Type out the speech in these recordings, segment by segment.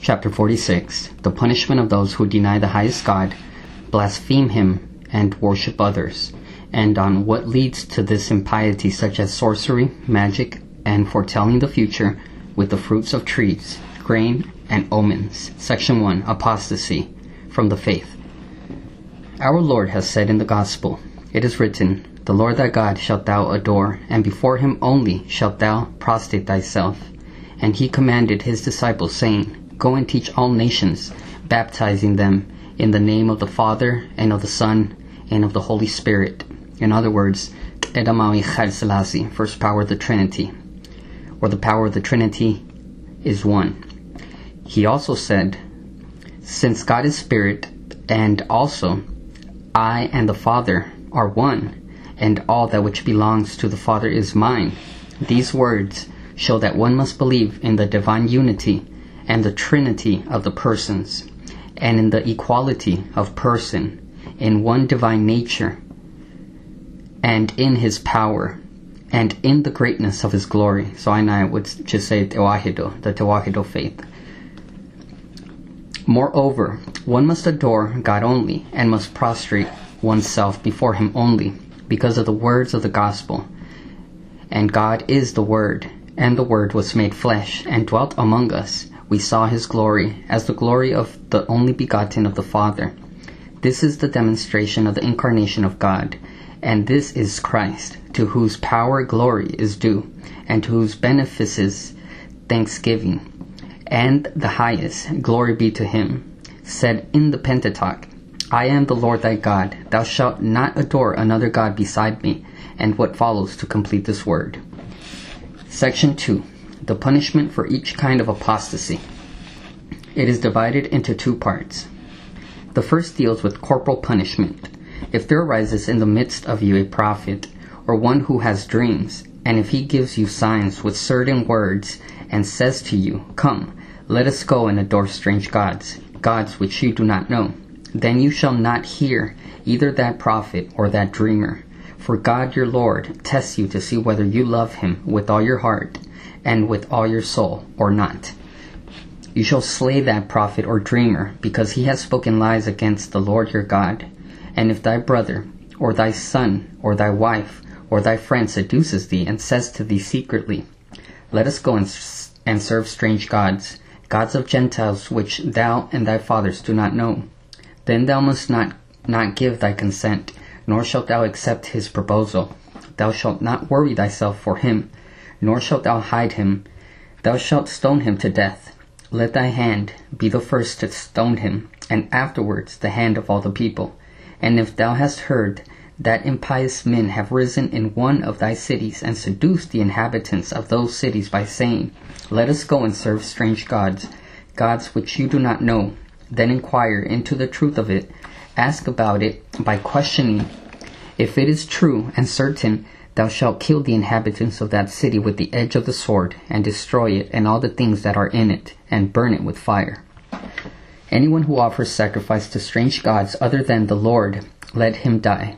Chapter 46 The punishment of those who deny the highest God, blaspheme Him, and worship others, and on what leads to this impiety, such as sorcery, magic, and foretelling the future with the fruits of trees, grain, and omens. Section 1 Apostasy from the Faith. Our Lord has said in the Gospel, It is written, The Lord thy God shalt thou adore, and before him only shalt thou prostrate thyself. And he commanded his disciples, saying, Go and teach all nations, baptizing them in the name of the Father, and of the Son, and of the Holy Spirit. In other words, Edamawi Chad Selassie, first power of the Trinity, or the power of the Trinity is one. He also said, Since God is Spirit, and also I and the Father are one, and all that which belongs to the Father is mine. These words show that one must believe in the divine unity and the trinity of the persons, and in the equality of person, in one divine nature, and in his power, and in the greatness of his glory. So I I would just say Tewahido, the Tewahido faith. Moreover, one must adore God only, and must prostrate oneself before him only, because of the words of the gospel. And God is the Word, and the Word was made flesh, and dwelt among us. We saw his glory, as the glory of the only begotten of the Father. This is the demonstration of the incarnation of God, and this is Christ, to whose power glory is due, and to whose benefices thanksgiving. And the highest, glory be to him, said in the Pentateuch, I am the Lord thy God, thou shalt not adore another God beside me, and what follows to complete this word. Section 2 The punishment for each kind of apostasy. It is divided into two parts. The first deals with corporal punishment. If there arises in the midst of you a prophet, or one who has dreams, and if he gives you signs with certain words, and says to you, Come, let us go and adore strange gods, gods which you do not know, then you shall not hear either that prophet or that dreamer. For God your Lord tests you to see whether you love him with all your heart and with all your soul or not. You shall slay that prophet or dreamer, because he has spoken lies against the Lord your God. And if thy brother, or thy son, or thy wife, or thy friend seduces thee, and says to thee secretly, Let us go and, and serve strange gods, gods of Gentiles which thou and thy fathers do not know, then thou must not, not give thy consent, nor shalt thou accept his proposal. Thou shalt not worry thyself for him, nor shalt thou hide him. Thou shalt stone him to death. Let thy hand be the first to stone him, and afterwards the hand of all the people. And if thou hast heard that impious men have risen in one of thy cities and seduced the inhabitants of those cities by saying, Let us go and serve strange gods, gods which you do not know, then inquire into the truth of it, ask about it by questioning. If it is true and certain, thou shalt kill the inhabitants of that city with the edge of the sword, and destroy it and all the things that are in it, and burn it with fire. Anyone who offers sacrifice to strange gods other than the Lord, let him die.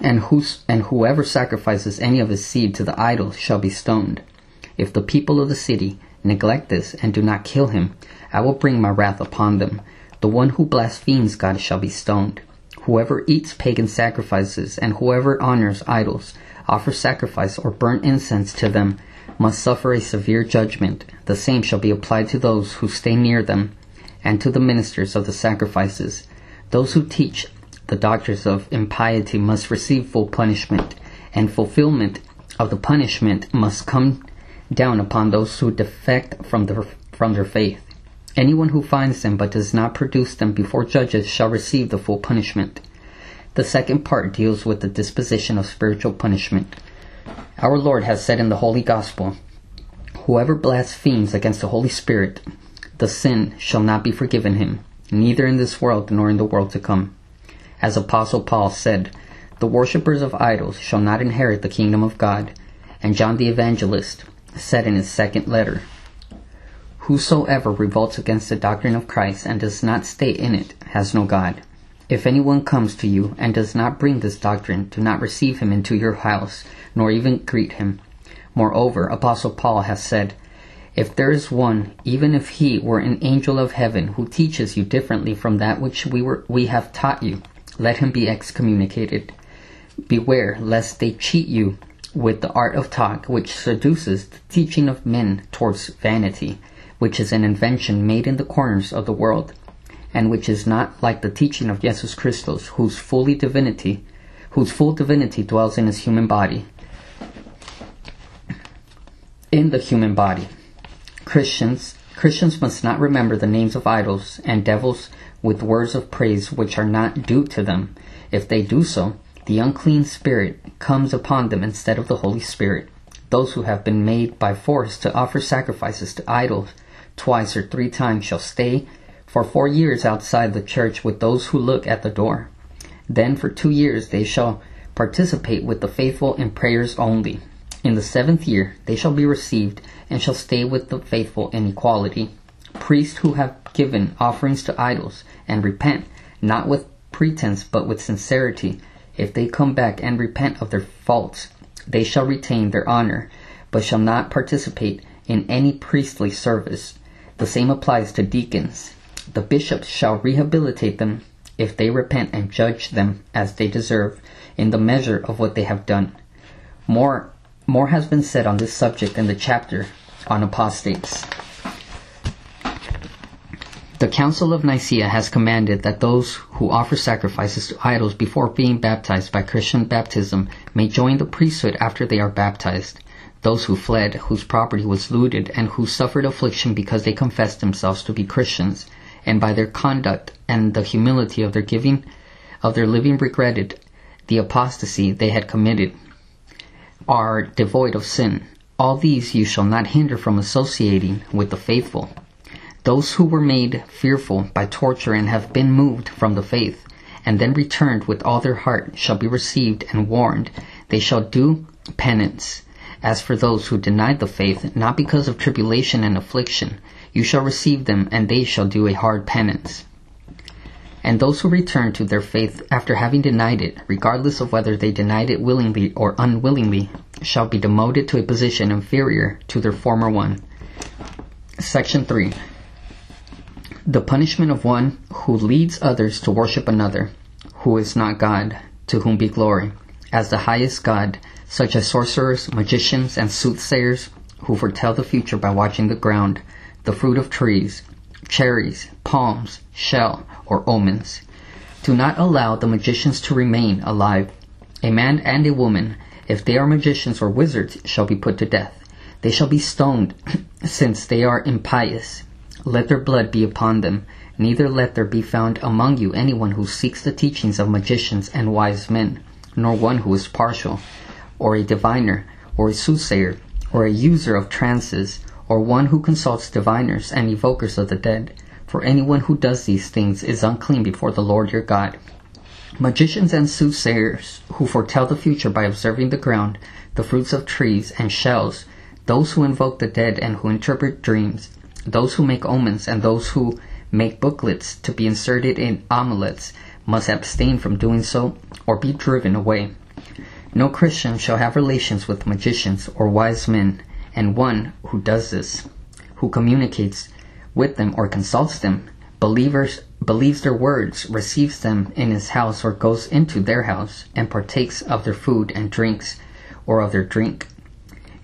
And, whos- and whoever sacrifices any of his seed to the idols shall be stoned. If the people of the city neglect this and do not kill him, I will bring my wrath upon them. The one who blasphemes God shall be stoned. Whoever eats pagan sacrifices and whoever honors idols, offers sacrifice or burnt incense to them, must suffer a severe judgment. The same shall be applied to those who stay near them, and to the ministers of the sacrifices. Those who teach the doctrines of impiety must receive full punishment, and fulfillment of the punishment must come down upon those who defect from their, from their faith. Anyone who finds them but does not produce them before judges shall receive the full punishment. The second part deals with the disposition of spiritual punishment. Our Lord has said in the Holy Gospel, Whoever blasphemes against the Holy Spirit, the sin shall not be forgiven him, neither in this world nor in the world to come. As Apostle Paul said, The worshippers of idols shall not inherit the kingdom of God. And John the Evangelist said in his second letter, Whosoever revolts against the doctrine of Christ and does not stay in it has no God. If anyone comes to you and does not bring this doctrine, do not receive him into your house, nor even greet him. Moreover, Apostle Paul has said, If there is one, even if he were an angel of heaven, who teaches you differently from that which we were we have taught you, let him be excommunicated. Beware lest they cheat you with the art of talk, which seduces the teaching of men towards vanity, which is an invention made in the corners of the world, and which is not like the teaching of Jesus Christos, whose fully divinity, whose full divinity dwells in his human body, in the human body. Christians Christians must not remember the names of idols and devils with words of praise which are not due to them. If they do so, the unclean spirit comes upon them instead of the Holy Spirit. Those who have been made by force to offer sacrifices to idols twice or three times shall stay for four years outside the church with those who look at the door. Then for two years they shall participate with the faithful in prayers only. In the seventh year they shall be received and shall stay with the faithful in equality. Priests who have given offerings to idols and repent, not with pretense but with sincerity, if they come back and repent of their faults, they shall retain their honor, but shall not participate in any priestly service. The same applies to deacons. The bishops shall rehabilitate them if they repent and judge them as they deserve in the measure of what they have done. More more has been said on this subject in the chapter on apostates. The Council of Nicaea has commanded that those who offer sacrifices to idols before being baptized by Christian baptism may join the priesthood after they are baptized. Those who fled, whose property was looted, and who suffered affliction because they confessed themselves to be Christians, and by their conduct and the humility of their giving, of their living regretted the apostasy they had committed are devoid of sin. All these you shall not hinder from associating with the faithful. Those who were made fearful by torture and have been moved from the faith, and then returned with all their heart, shall be received and warned. They shall do penance. As for those who denied the faith, not because of tribulation and affliction, you shall receive them, and they shall do a hard penance. And those who return to their faith after having denied it, regardless of whether they denied it willingly or unwillingly, shall be demoted to a position inferior to their former one. Section 3. The punishment of one who leads others to worship another, who is not God, to whom be glory, as the highest God, such as sorcerers, magicians, and soothsayers, who foretell the future by watching the ground, the fruit of trees, cherries, palms, shell, or omens. Do not allow the magicians to remain alive. A man and a woman, if they are magicians or wizards, shall be put to death. They shall be stoned, since they are impious. Let their blood be upon them. Neither let there be found among you anyone who seeks the teachings of magicians and wise men, nor one who is partial, or a diviner, or a soothsayer, or a user of trances, or one who consults diviners and evokers of the dead for anyone who does these things is unclean before the Lord your God. Magicians and soothsayers, who foretell the future by observing the ground, the fruits of trees, and shells, those who invoke the dead and who interpret dreams, those who make omens, and those who make booklets to be inserted in amulets, must abstain from doing so or be driven away. No Christian shall have relations with magicians or wise men, and one who does this, who communicates with them or consults them, believers believes their words, receives them in his house or goes into their house and partakes of their food and drinks or of their drink.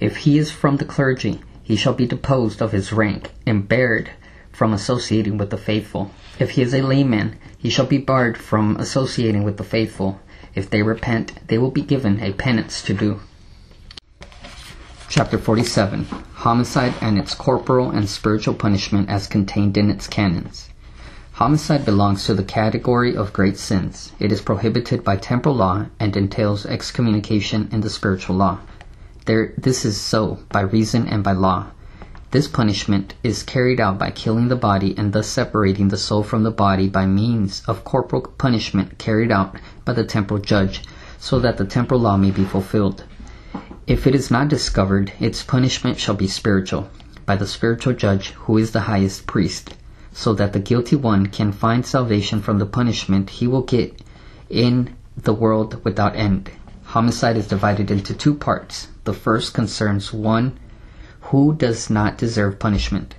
If he is from the clergy, he shall be deposed of his rank and barred from associating with the faithful. If he is a layman, he shall be barred from associating with the faithful. If they repent, they will be given a penance to do. Chapter 47 Homicide and its corporal and spiritual punishment as contained in its canons. Homicide belongs to the category of great sins. It is prohibited by temporal law and entails excommunication in the spiritual law. There, this is so by reason and by law. This punishment is carried out by killing the body and thus separating the soul from the body by means of corporal punishment carried out by the temporal judge, so that the temporal law may be fulfilled. If it is not discovered, its punishment shall be spiritual, by the spiritual judge who is the highest priest, so that the guilty one can find salvation from the punishment he will get in the world without end. Homicide is divided into two parts. The first concerns one who does not deserve punishment.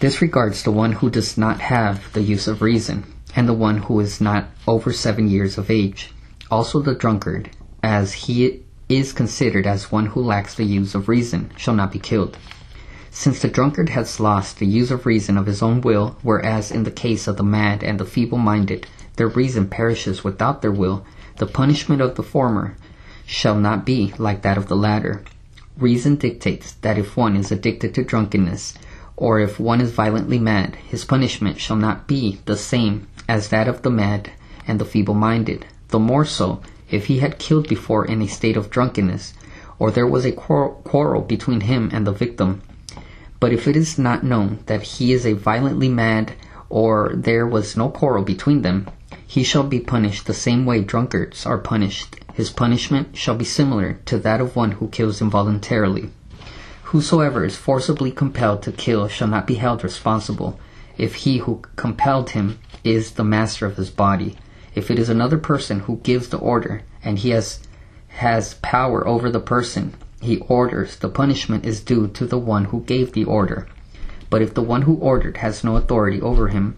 This regards the one who does not have the use of reason, and the one who is not over seven years of age. Also the drunkard, as he is considered as one who lacks the use of reason, shall not be killed. Since the drunkard has lost the use of reason of his own will, whereas in the case of the mad and the feeble minded, their reason perishes without their will, the punishment of the former shall not be like that of the latter. Reason dictates that if one is addicted to drunkenness, or if one is violently mad, his punishment shall not be the same as that of the mad and the feeble minded, the more so if he had killed before in a state of drunkenness, or there was a quarrel between him and the victim. But if it is not known that he is a violently mad, or there was no quarrel between them, he shall be punished the same way drunkards are punished. His punishment shall be similar to that of one who kills involuntarily. Whosoever is forcibly compelled to kill shall not be held responsible, if he who compelled him is the master of his body. If it is another person who gives the order, and he has has power over the person he orders, the punishment is due to the one who gave the order. But if the one who ordered has no authority over him,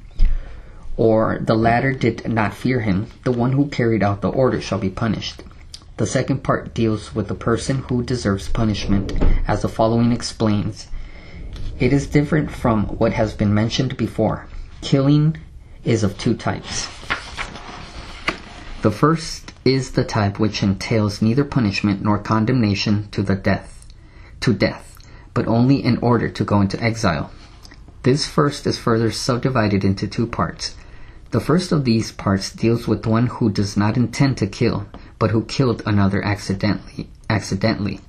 or the latter did not fear him, the one who carried out the order shall be punished. The second part deals with the person who deserves punishment, as the following explains. It is different from what has been mentioned before. Killing is of two types. The first is the type which entails neither punishment nor condemnation to the death, to death, but only in order to go into exile. This first is further subdivided into two parts. The first of these parts deals with one who does not intend to kill, but who killed another accidentally. accidentally.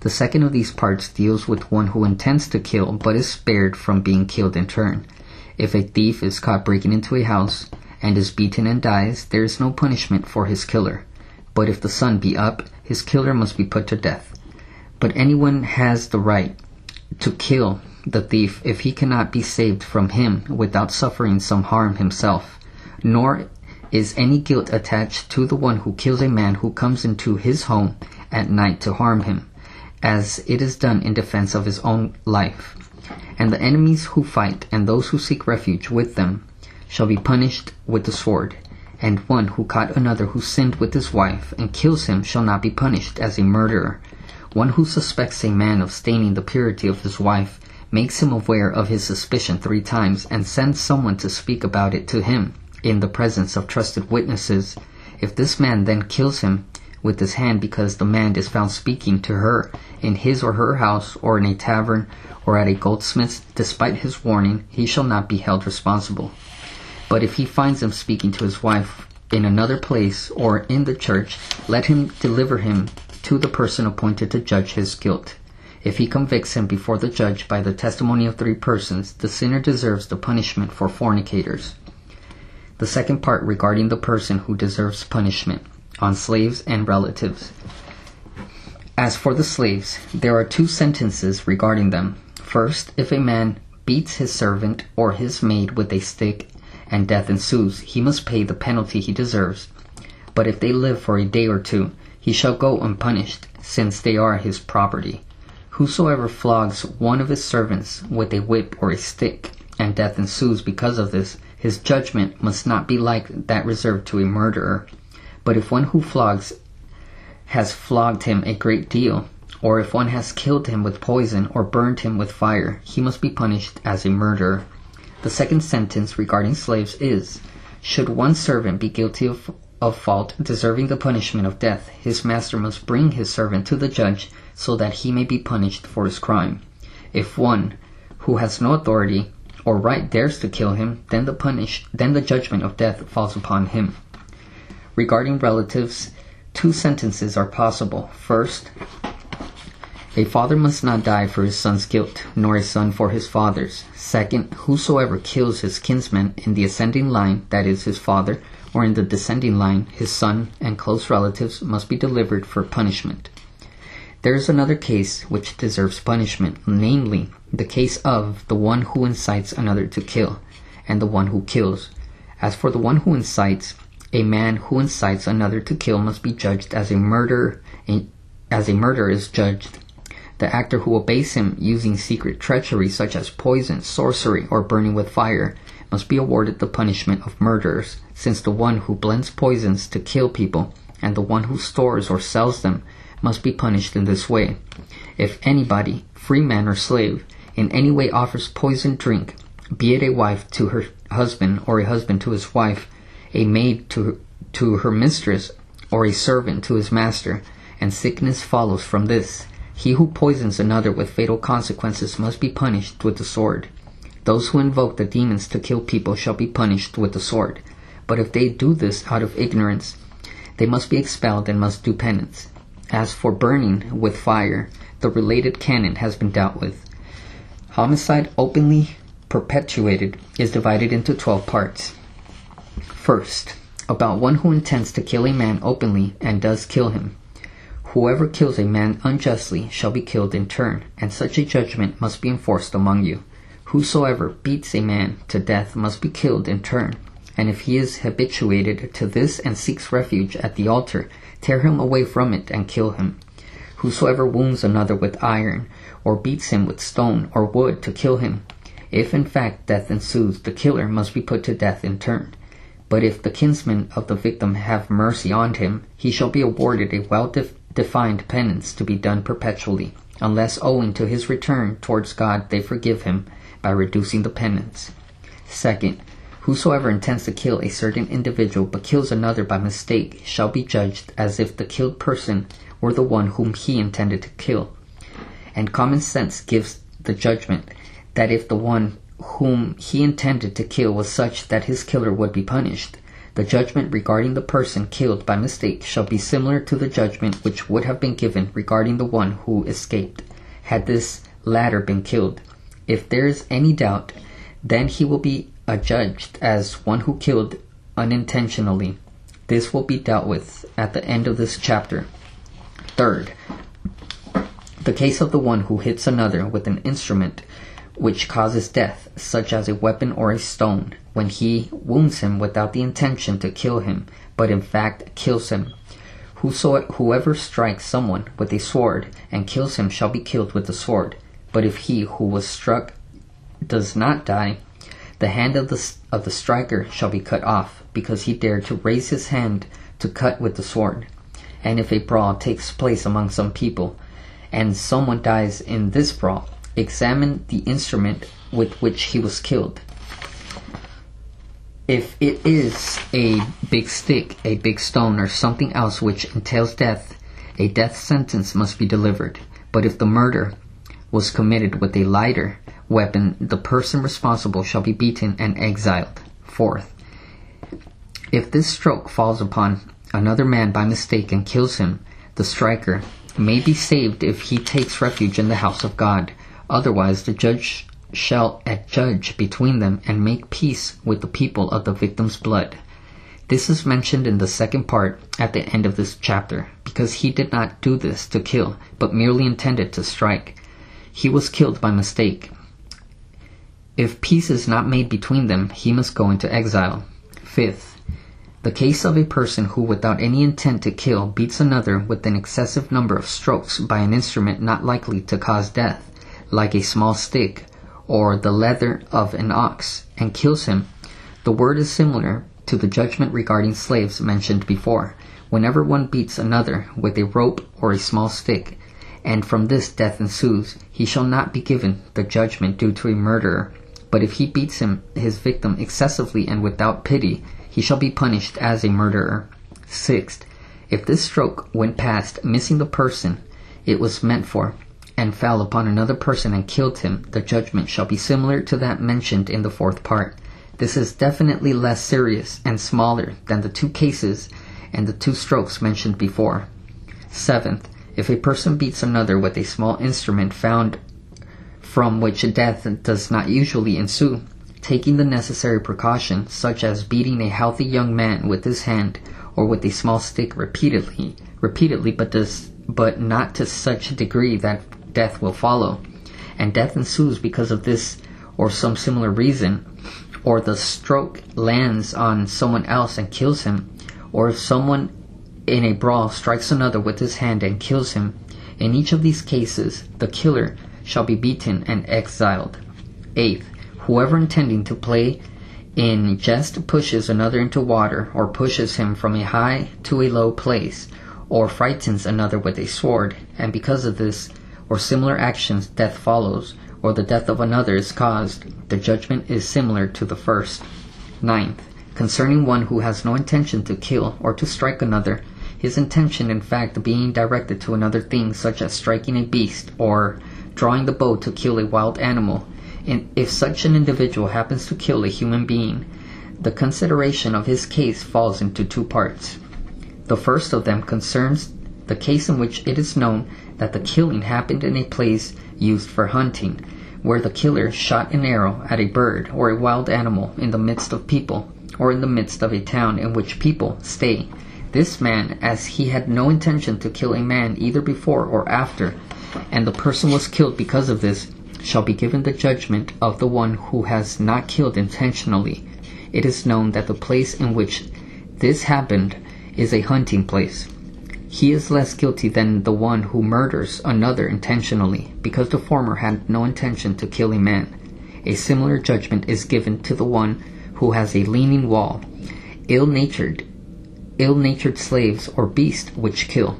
The second of these parts deals with one who intends to kill, but is spared from being killed in turn. If a thief is caught breaking into a house, and is beaten and dies, there is no punishment for his killer. But if the sun be up, his killer must be put to death. But anyone has the right to kill the thief if he cannot be saved from him without suffering some harm himself. Nor is any guilt attached to the one who kills a man who comes into his home at night to harm him, as it is done in defense of his own life. And the enemies who fight and those who seek refuge with them shall be punished with the sword, and one who caught another who sinned with his wife and kills him shall not be punished as a murderer. One who suspects a man of staining the purity of his wife makes him aware of his suspicion three times and sends someone to speak about it to him in the presence of trusted witnesses. If this man then kills him with his hand because the man is found speaking to her in his or her house or in a tavern or at a goldsmith's despite his warning, he shall not be held responsible. But if he finds him speaking to his wife in another place or in the church, let him deliver him to the person appointed to judge his guilt. If he convicts him before the judge by the testimony of three persons, the sinner deserves the punishment for fornicators. The second part regarding the person who deserves punishment on slaves and relatives. As for the slaves, there are two sentences regarding them. First, if a man beats his servant or his maid with a stick and death ensues, he must pay the penalty he deserves. But if they live for a day or two, he shall go unpunished, since they are his property. Whosoever flogs one of his servants with a whip or a stick, and death ensues because of this, his judgment must not be like that reserved to a murderer. But if one who flogs has flogged him a great deal, or if one has killed him with poison or burned him with fire, he must be punished as a murderer. The second sentence regarding slaves is, Should one servant be guilty of, of fault deserving the punishment of death, his master must bring his servant to the judge so that he may be punished for his crime. If one who has no authority or right dares to kill him, then the punish then the judgment of death falls upon him. Regarding relatives, two sentences are possible. First, a father must not die for his son's guilt, nor a son for his father's. Second, whosoever kills his kinsman in the ascending line, that is, his father, or in the descending line, his son and close relatives, must be delivered for punishment. There is another case which deserves punishment, namely, the case of the one who incites another to kill, and the one who kills. As for the one who incites, a man who incites another to kill must be judged as a murderer, as a murderer is judged The actor who obeys him using secret treachery such as poison, sorcery, or burning with fire must be awarded the punishment of murderers, since the one who blends poisons to kill people and the one who stores or sells them must be punished in this way. If anybody, free man or slave, in any way offers poisoned drink, be it a wife to her husband or a husband to his wife, a maid to, to her mistress, or a servant to his master, and sickness follows from this, he who poisons another with fatal consequences must be punished with the sword. Those who invoke the demons to kill people shall be punished with the sword. But if they do this out of ignorance, they must be expelled and must do penance. As for burning with fire, the related canon has been dealt with. Homicide openly perpetuated is divided into 12 parts. First, about one who intends to kill a man openly and does kill him. Whoever kills a man unjustly shall be killed in turn, and such a judgment must be enforced among you. Whosoever beats a man to death must be killed in turn, and if he is habituated to this and seeks refuge at the altar, tear him away from it and kill him. Whosoever wounds another with iron, or beats him with stone or wood to kill him, if in fact death ensues, the killer must be put to death in turn. But if the kinsmen of the victim have mercy on him, he shall be awarded a well defined penance to be done perpetually, unless owing to his return towards God they forgive him by reducing the penance. Second, whosoever intends to kill a certain individual but kills another by mistake shall be judged as if the killed person were the one whom he intended to kill. And common sense gives the judgment that if the one whom he intended to kill was such that his killer would be punished, the judgment regarding the person killed by mistake shall be similar to the judgment which would have been given regarding the one who escaped, had this latter been killed. If there is any doubt, then he will be adjudged as one who killed unintentionally. This will be dealt with at the end of this chapter. Third, the case of the one who hits another with an instrument which causes death, such as a weapon or a stone, when he wounds him without the intention to kill him, but in fact kills him. Whoso, whoever strikes someone with a sword and kills him shall be killed with the sword. But if he who was struck does not die, the hand of the, of the striker shall be cut off, because he dared to raise his hand to cut with the sword. And if a brawl takes place among some people, and someone dies in this brawl, examine the instrument with which he was killed. If it is a big stick, a big stone, or something else which entails death, a death sentence must be delivered. But if the murder was committed with a lighter weapon, the person responsible shall be beaten and exiled. Fourth, if this stroke falls upon another man by mistake and kills him, the striker may be saved if he takes refuge in the house of God. Otherwise, the judge shall adjudge between them and make peace with the people of the victim's blood. This is mentioned in the second part at the end of this chapter, because he did not do this to kill, but merely intended to strike. He was killed by mistake. If peace is not made between them, he must go into exile. Fifth, the case of a person who without any intent to kill beats another with an excessive number of strokes by an instrument not likely to cause death like a small stick or the leather of an ox, and kills him. The word is similar to the judgment regarding slaves mentioned before. Whenever one beats another with a rope or a small stick, and from this death ensues, he shall not be given the judgment due to a murderer. But if he beats him, his victim excessively and without pity, he shall be punished as a murderer. Sixth, if this stroke went past, missing the person it was meant for, and fell upon another person and killed him, the judgment shall be similar to that mentioned in the fourth part. This is definitely less serious and smaller than the two cases and the two strokes mentioned before. Seventh, if a person beats another with a small instrument found from which a death does not usually ensue, taking the necessary precaution, such as beating a healthy young man with his hand or with a small stick repeatedly, repeatedly, but does but not to such a degree that death will follow, and death ensues because of this or some similar reason, or the stroke lands on someone else and kills him, or if someone in a brawl strikes another with his hand and kills him, In each of these cases, the killer shall be beaten and exiled. Eighth, whoever intending to play in jest pushes another into water, or pushes him from a high to a low place, or frightens another with a sword, and because of this or similar actions death follows, or the death of another is caused, the judgment is similar to the first. Ninth, concerning one who has no intention to kill or to strike another, his intention in fact being directed to another thing such as striking a beast or drawing the bow to kill a wild animal, and if such an individual happens to kill a human being, the consideration of his case falls into two parts. The first of them concerns the case in which it is known that the killing happened in a place used for hunting, where the killer shot an arrow at a bird or a wild animal in the midst of people, or in the midst of a town in which people stay. This man, as he had no intention to kill a man either before or after, and the person was killed because of this, shall be given the judgment of the one who has not killed intentionally. It is known that the place in which this happened is a hunting place. He is less guilty than the one who murders another intentionally, because the former had no intention to kill a man. A similar judgment is given to the one who has a leaning wall, ill-natured ill-natured slaves or beasts which kill,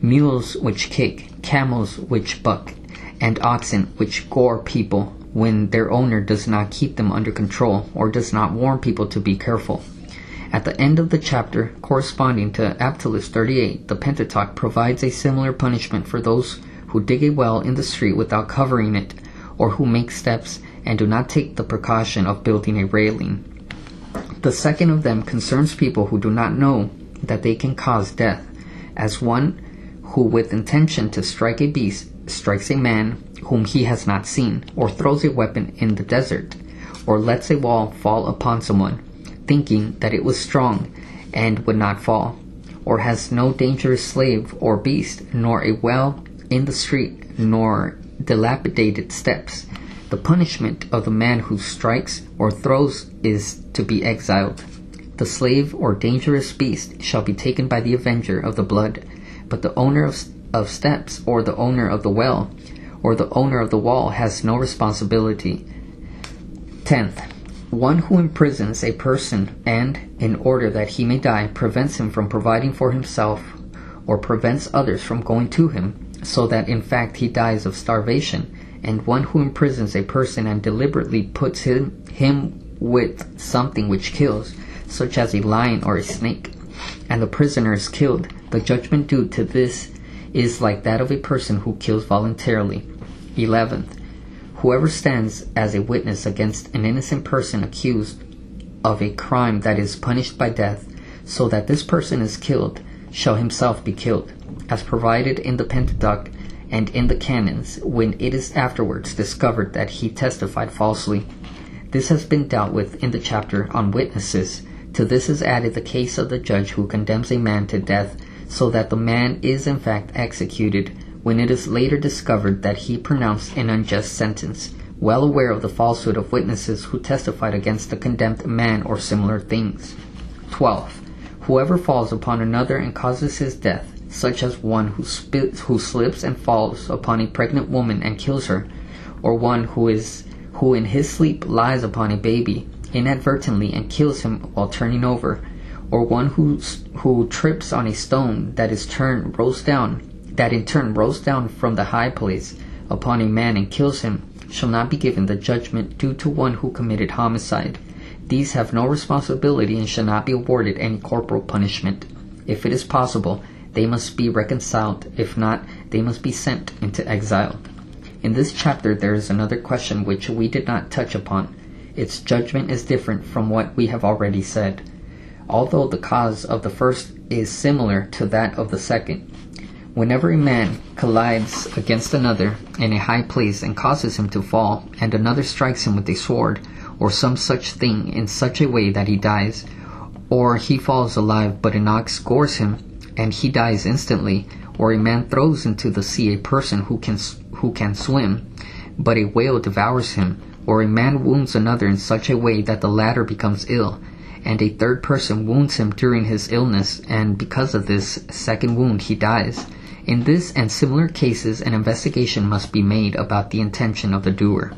mules which kick, camels which buck, and oxen which gore people when their owner does not keep them under control or does not warn people to be careful. At the end of the chapter corresponding to Aptalus 38, the Pentateuch provides a similar punishment for those who dig a well in the street without covering it, or who make steps and do not take the precaution of building a railing. The second of them concerns people who do not know that they can cause death, as one who with intention to strike a beast strikes a man whom he has not seen, or throws a weapon in the desert, or lets a wall fall upon someone, thinking that it was strong and would not fall, or has no dangerous slave or beast, nor a well in the street, nor dilapidated steps, the punishment of the man who strikes or throws is to be exiled. The slave or dangerous beast shall be taken by the avenger of the blood, but the owner of, of steps or the owner of the well or the owner of the wall has no responsibility. Tenth, one who imprisons a person and, in order that he may die, prevents him from providing for himself or prevents others from going to him, so that in fact he dies of starvation and one who imprisons a person and deliberately puts him, him with something which kills, such as a lion or a snake, and the prisoner is killed, the judgment due to this is like that of a person who kills voluntarily. 11th. Whoever stands as a witness against an innocent person accused of a crime that is punished by death, so that this person is killed, shall himself be killed, as provided in the Pentateuch and in the canons when it is afterwards discovered that he testified falsely. This has been dealt with in the chapter on witnesses. To this is added the case of the judge who condemns a man to death so that the man is in fact executed when it is later discovered that he pronounced an unjust sentence, well aware of the falsehood of witnesses who testified against the condemned man or similar things. 12. Whoever falls upon another and causes his death, such as one who, who slips and falls upon a pregnant woman and kills her, or one who is who in his sleep lies upon a baby inadvertently and kills him while turning over, or one who who trips on a stone that is turned rolls down that in turn rolls down from the high place upon a man and kills him, shall not be given the judgment due to one who committed homicide. These have no responsibility and shall not be awarded any corporal punishment. If it is possible, they must be reconciled. If not, they must be sent into exile. In this chapter, there is another question which we did not touch upon. Its judgment is different from what we have already said, although the cause of the first is similar to that of the second. Whenever a man collides against another in a high place and causes him to fall, and another strikes him with a sword, or some such thing in such a way that he dies, or he falls alive but an ox gores him, and he dies instantly, or a man throws into the sea a person who can who can swim, but a whale devours him, or a man wounds another in such a way that the latter becomes ill, and a third person wounds him during his illness, and because of this second wound he dies. In this and similar cases, an investigation must be made about the intention of the doer.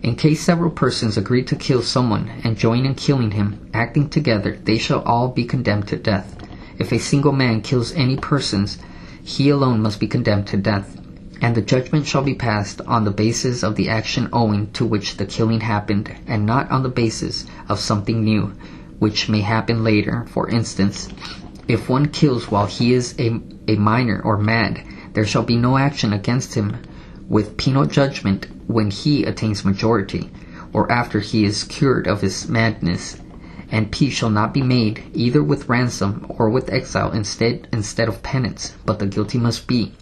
In case several persons agree to kill someone and join in killing him, acting together, they shall all be condemned to death. If a single man kills any persons, he alone must be condemned to death, and the judgment shall be passed on the basis of the action owing to which the killing happened, and not on the basis of something new, which may happen later. For instance, if one kills while he is a, a minor or mad, there shall be no action against him with penal judgment when he attains majority, or after he is cured of his madness, and peace shall not be made either with ransom or with exile instead instead of penance, but the guilty must be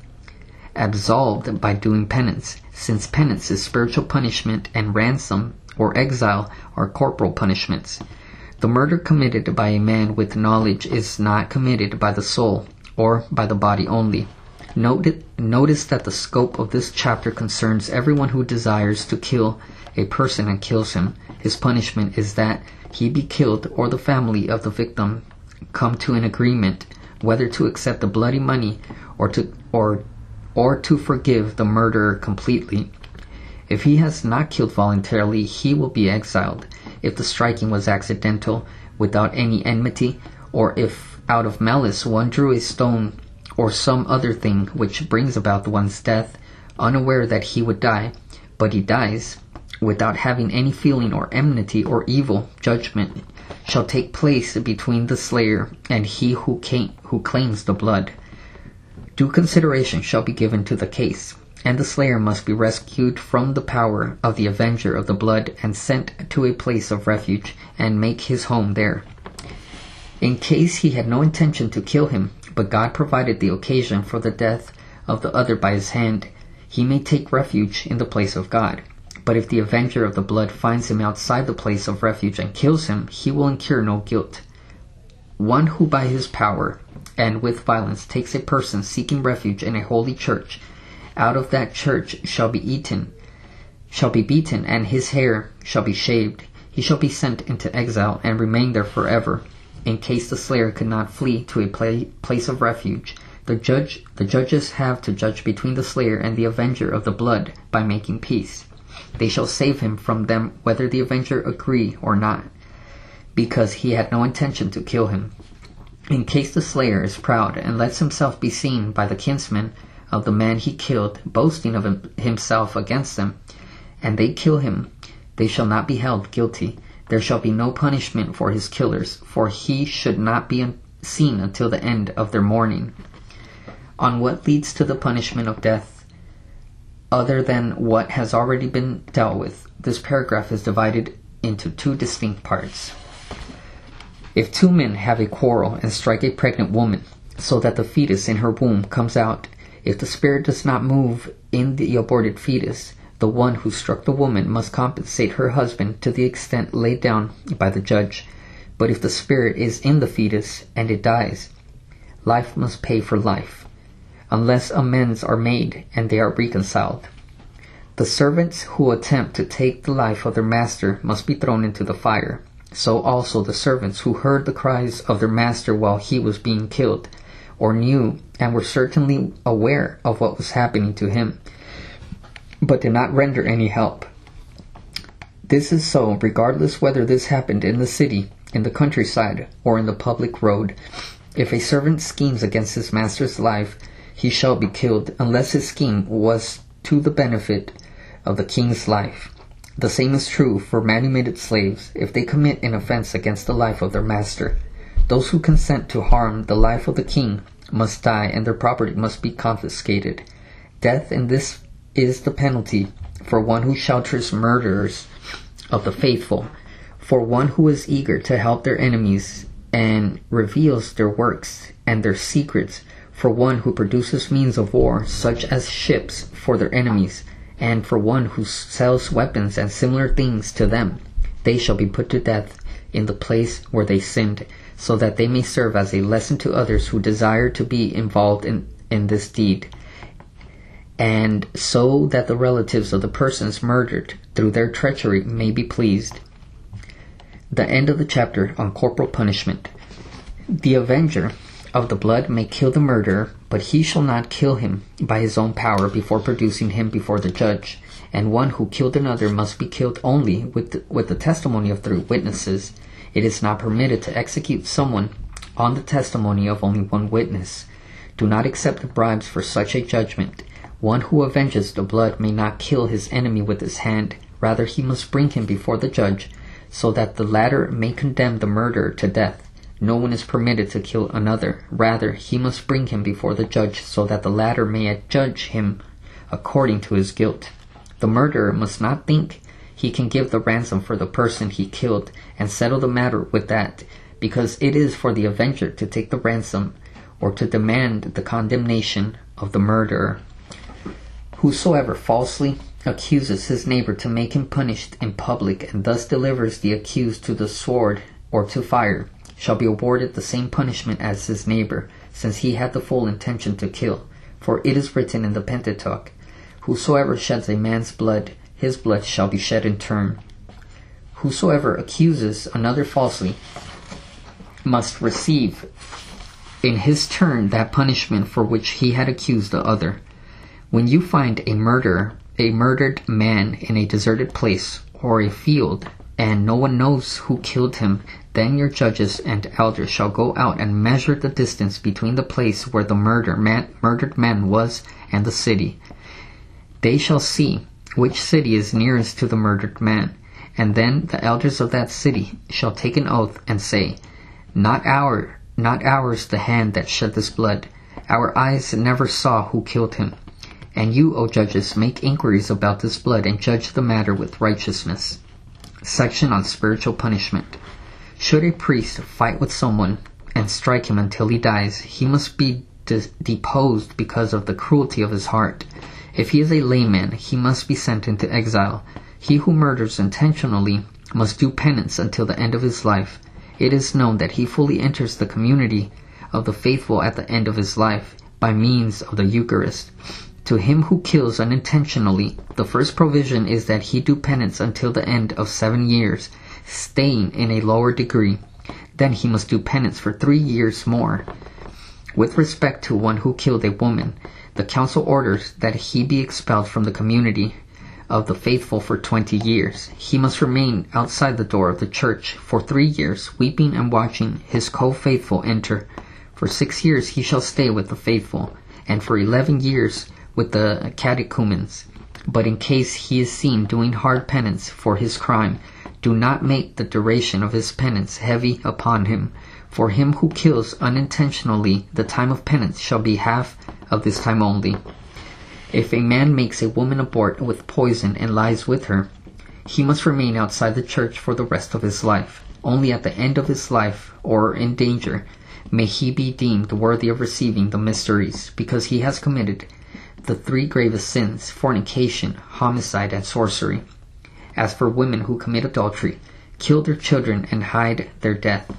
absolved by doing penance, since penance is spiritual punishment and ransom or exile are corporal punishments. The murder committed by a man with knowledge is not committed by the soul or by the body only. Notice that the scope of this chapter concerns everyone who desires to kill a person and kills him. His punishment is that he be killed or the family of the victim come to an agreement whether to accept the bloody money or to or or to forgive the murderer completely. If he has not killed voluntarily, he will be exiled. If the striking was accidental, without any enmity, or if out of malice one drew a stone or some other thing which brings about one's death, unaware that he would die, but he dies, without having any feeling or enmity or evil judgment, shall take place between the slayer and he who, came, who claims the blood. Due consideration shall be given to the case, and the slayer must be rescued from the power of the avenger of the blood and sent to a place of refuge and make his home there. In case he had no intention to kill him, but God provided the occasion for the death of the other by his hand, he may take refuge in the place of God. But if the avenger of the blood finds him outside the place of refuge and kills him, he will incur no guilt. One who by his power and with violence takes a person seeking refuge in a holy church, out of that church shall be eaten, shall be beaten, and his hair shall be shaved. He shall be sent into exile and remain there forever in case the slayer could not flee to a place of refuge. The judge, the judges have to judge between the slayer and the avenger of the blood by making peace. They shall save him from them whether the avenger agree or not, because he had no intention to kill him. In case the slayer is proud and lets himself be seen by the kinsmen of the man he killed, boasting of himself against them, and they kill him, they shall not be held guilty there shall be no punishment for his killers, for he should not be seen until the end of their mourning. On what leads to the punishment of death, other than what has already been dealt with, this paragraph is divided into two distinct parts. If two men have a quarrel and strike a pregnant woman, so that the fetus in her womb comes out, if the spirit does not move in the aborted fetus, the one who struck the woman must compensate her husband to the extent laid down by the judge. But if the spirit is in the fetus and it dies, life must pay for life, unless amends are made and they are reconciled. The servants who attempt to take the life of their master must be thrown into the fire. So also the servants who heard the cries of their master while he was being killed, or knew and were certainly aware of what was happening to him, but did not render any help. This is so regardless whether this happened in the city, in the countryside, or in the public road. If a servant schemes against his master's life, he shall be killed, unless his scheme was to the benefit of the king's life. The same is true for manumitted slaves if they commit an offense against the life of their master. Those who consent to harm the life of the king must die and their property must be confiscated. Death in this is the penalty for one who shelters murderers of the faithful, for one who is eager to help their enemies and reveals their works and their secrets, for one who produces means of war, such as ships, for their enemies, and for one who sells weapons and similar things to them. They shall be put to death in the place where they sinned, so that they may serve as a lesson to others who desire to be involved in, in this deed and so that the relatives of the persons murdered through their treachery may be pleased. The end of the chapter on corporal punishment. The avenger of the blood may kill the murderer, but he shall not kill him by his own power before producing him before the judge. And one who killed another must be killed only with the, with the testimony of three witnesses. It is not permitted to execute someone on the testimony of only one witness. Do not accept the bribes for such a judgment. One who avenges the blood may not kill his enemy with his hand. Rather, he must bring him before the judge, so that the latter may condemn the murderer to death. No one is permitted to kill another. Rather, he must bring him before the judge, so that the latter may adjudge him according to his guilt. The murderer must not think he can give the ransom for the person he killed and settle the matter with that, because it is for the avenger to take the ransom or to demand the condemnation of the murderer. Whosoever falsely accuses his neighbor to make him punished in public and thus delivers the accused to the sword or to fire shall be awarded the same punishment as his neighbor, since he had the full intention to kill. For it is written in the Pentateuch, Whosoever sheds a man's blood, his blood shall be shed in turn. Whosoever accuses another falsely must receive in his turn that punishment for which he had accused the other. When you find a murderer, a murdered man in a deserted place or a field, and no one knows who killed him, then your judges and elders shall go out and measure the distance between the place where the murder man, murdered man was and the city. They shall see which city is nearest to the murdered man, and then the elders of that city shall take an oath and say, Not our, not ours the hand that shed this blood. Our eyes never saw who killed him. And you, O judges, make inquiries about this blood and judge the matter with righteousness section on spiritual punishment. Should a priest fight with someone and strike him until he dies, he must be de- deposed because of the cruelty of his heart. If he is a layman, he must be sent into exile. He who murders intentionally must do penance until the end of his life. It is known that he fully enters the community of the faithful at the end of his life by means of the Eucharist. To him who kills unintentionally, the first provision is that he do penance until the end of seven years, staying in a lower degree. Then he must do penance for three years more. With respect to one who killed a woman, the council orders that he be expelled from the community of the faithful for twenty years. He must remain outside the door of the church for three years, weeping and watching his co-faithful enter. For six years he shall stay with the faithful, and for eleven years with the catechumens. But in case he is seen doing hard penance for his crime, do not make the duration of his penance heavy upon him. For him who kills unintentionally, the time of penance shall be half of this time only. If a man makes a woman abort with poison and lies with her, he must remain outside the church for the rest of his life. Only at the end of his life, or in danger, may he be deemed worthy of receiving the mysteries, because he has committed the three gravest sins fornication, homicide, and sorcery. As for women who commit adultery, kill their children, and hide their death,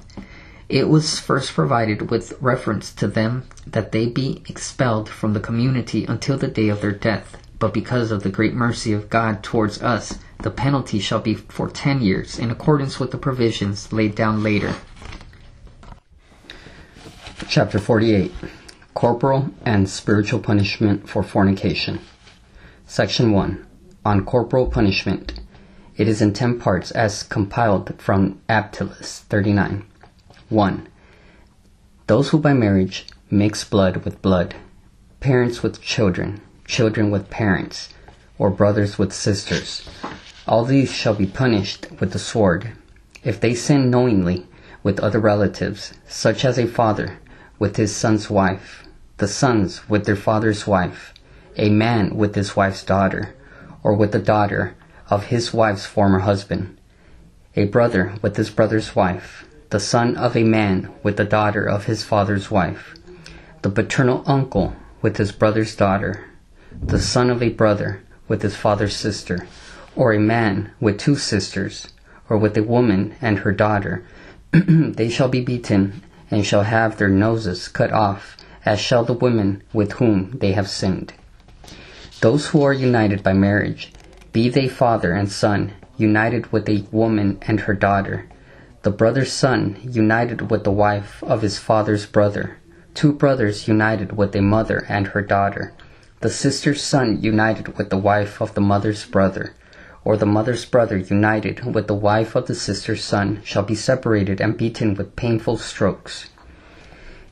it was first provided with reference to them that they be expelled from the community until the day of their death. But because of the great mercy of God towards us, the penalty shall be for ten years, in accordance with the provisions laid down later. Chapter 48 Corporal and Spiritual Punishment for Fornication. Section 1 On Corporal Punishment. It is in ten parts as compiled from Abtilus 39. 1. Those who by marriage mix blood with blood, parents with children, children with parents, or brothers with sisters, all these shall be punished with the sword. If they sin knowingly with other relatives, such as a father with his son's wife, the sons with their father's wife, a man with his wife's daughter, or with the daughter of his wife's former husband, a brother with his brother's wife, the son of a man with the daughter of his father's wife, the paternal uncle with his brother's daughter, the son of a brother with his father's sister, or a man with two sisters, or with a woman and her daughter, they shall be beaten and shall have their noses cut off as shall the women with whom they have sinned. Those who are united by marriage, be they father and son, united with a woman and her daughter, the brother's son united with the wife of his father's brother, two brothers united with a mother and her daughter, the sister's son united with the wife of the mother's brother, or the mother's brother united with the wife of the sister's son, shall be separated and beaten with painful strokes.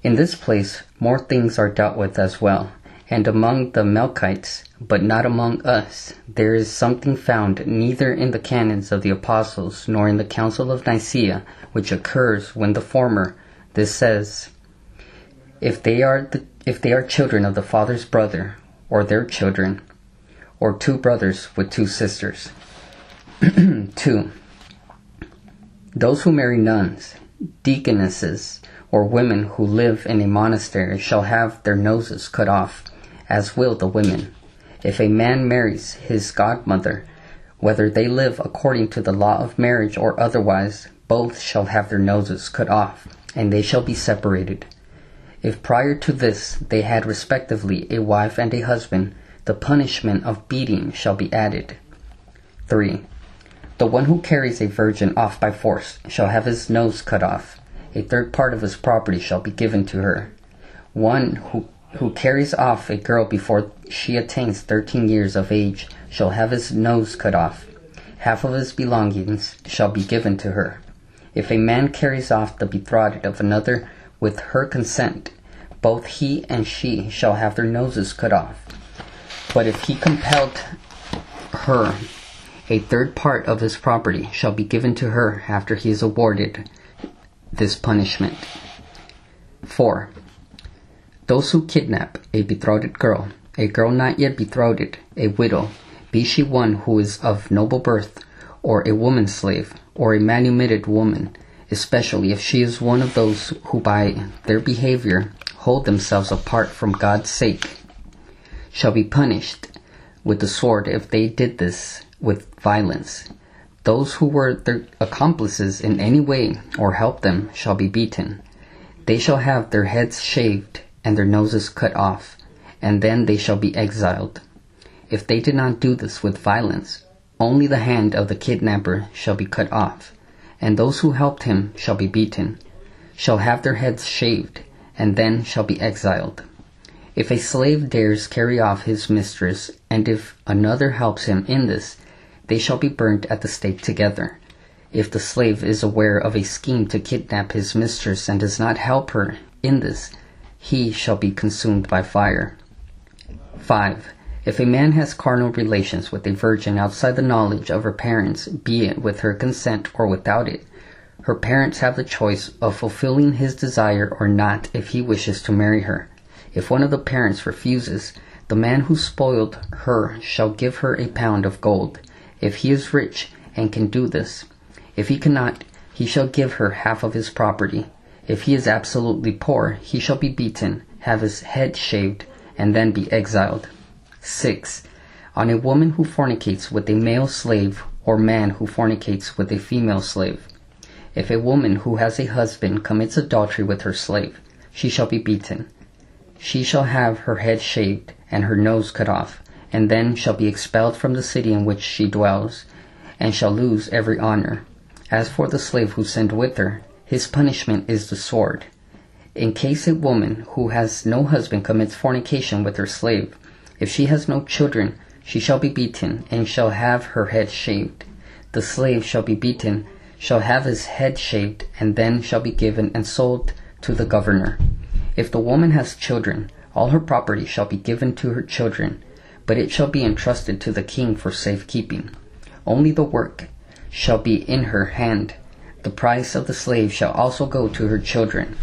In this place, more things are dealt with as well, and among the Melchites, but not among us, there is something found neither in the canons of the apostles nor in the council of Nicaea, which occurs when the former, this says, if they are the, if they are children of the father's brother, or their children, or two brothers with two sisters. 2. Those who marry nuns, deaconesses, or women who live in a monastery shall have their noses cut off, as will the women. If a man marries his godmother, whether they live according to the law of marriage or otherwise, both shall have their noses cut off, and they shall be separated. If prior to this they had respectively a wife and a husband, the punishment of beating shall be added. 3. The one who carries a virgin off by force shall have his nose cut off. A third part of his property shall be given to her. One who, who carries off a girl before she attains thirteen years of age shall have his nose cut off. Half of his belongings shall be given to her. If a man carries off the betrothed of another with her consent, both he and she shall have their noses cut off. But if he compelled her, a third part of his property shall be given to her after he is awarded this punishment. 4. Those who kidnap a betrothed girl, a girl not yet betrothed, a widow, be she one who is of noble birth, or a woman slave, or a manumitted woman, especially if she is one of those who by their behavior hold themselves apart from God's sake, shall be punished with the sword if they did this with violence. Those who were their accomplices in any way or helped them shall be beaten. They shall have their heads shaved and their noses cut off, and then they shall be exiled. If they did not do this with violence, only the hand of the kidnapper shall be cut off, and those who helped him shall be beaten, shall have their heads shaved, and then shall be exiled. If a slave dares carry off his mistress, and if another helps him in this, they shall be burnt at the stake together. If the slave is aware of a scheme to kidnap his mistress and does not help her in this, he shall be consumed by fire. 5. If a man has carnal relations with a virgin outside the knowledge of her parents, be it with her consent or without it, her parents have the choice of fulfilling his desire or not if he wishes to marry her. If one of the parents refuses, the man who spoiled her shall give her a pound of gold, if he is rich and can do this. If he cannot, he shall give her half of his property. If he is absolutely poor, he shall be beaten, have his head shaved, and then be exiled. 6. On a woman who fornicates with a male slave, or man who fornicates with a female slave. If a woman who has a husband commits adultery with her slave, she shall be beaten. She shall have her head shaved and her nose cut off, and then shall be expelled from the city in which she dwells, and shall lose every honor. As for the slave who sinned with her, his punishment is the sword. In case a woman who has no husband commits fornication with her slave, if she has no children, she shall be beaten, and shall have her head shaved. The slave shall be beaten shall have his head shaved, and then shall be given and sold to the governor. If the woman has children, all her property shall be given to her children, but it shall be entrusted to the king for safekeeping. Only the work shall be in her hand. The price of the slave shall also go to her children.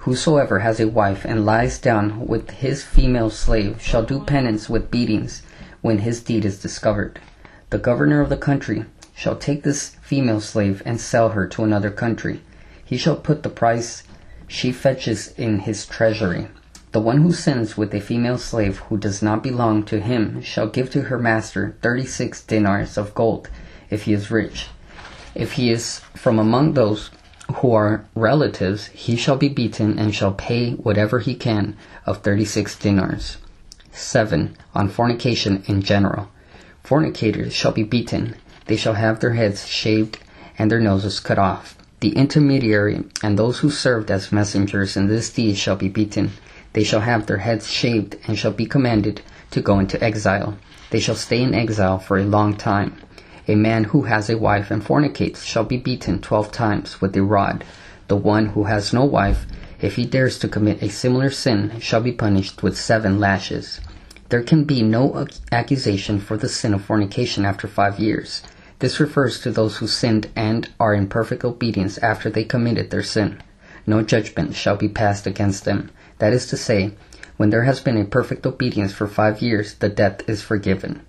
Whosoever has a wife and lies down with his female slave shall do penance with beatings when his deed is discovered. The governor of the country shall take this female slave and sell her to another country. He shall put the price she fetches in his treasury. The one who sins with a female slave who does not belong to him shall give to her master thirty six dinars of gold, if he is rich. If he is from among those who are relatives, he shall be beaten and shall pay whatever he can of thirty six dinars. 7. On fornication in general. Fornicators shall be beaten, they shall have their heads shaved and their noses cut off. The intermediary and those who served as messengers in this deed shall be beaten. They shall have their heads shaved and shall be commanded to go into exile. They shall stay in exile for a long time. A man who has a wife and fornicates shall be beaten twelve times with a rod. The one who has no wife, if he dares to commit a similar sin, shall be punished with seven lashes. There can be no accusation for the sin of fornication after five years. This refers to those who sinned and are in perfect obedience after they committed their sin. No judgment shall be passed against them. That is to say, when there has been a perfect obedience for five years, the debt is forgiven.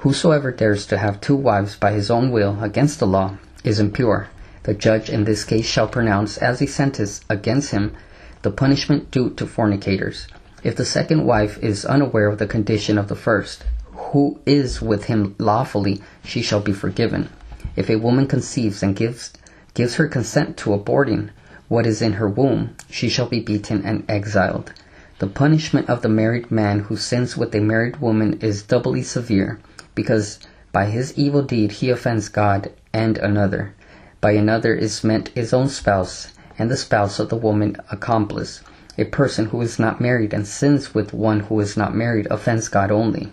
Whosoever dares to have two wives by his own will against the law is impure. The judge in this case shall pronounce as a sentence against him the punishment due to fornicators. If the second wife is unaware of the condition of the first, who is with him lawfully, she shall be forgiven. If a woman conceives and gives, gives her consent to aborting what is in her womb, she shall be beaten and exiled. The punishment of the married man who sins with a married woman is doubly severe, because by his evil deed he offends God and another. By another is meant his own spouse and the spouse of the woman accomplice. A person who is not married and sins with one who is not married offends God only.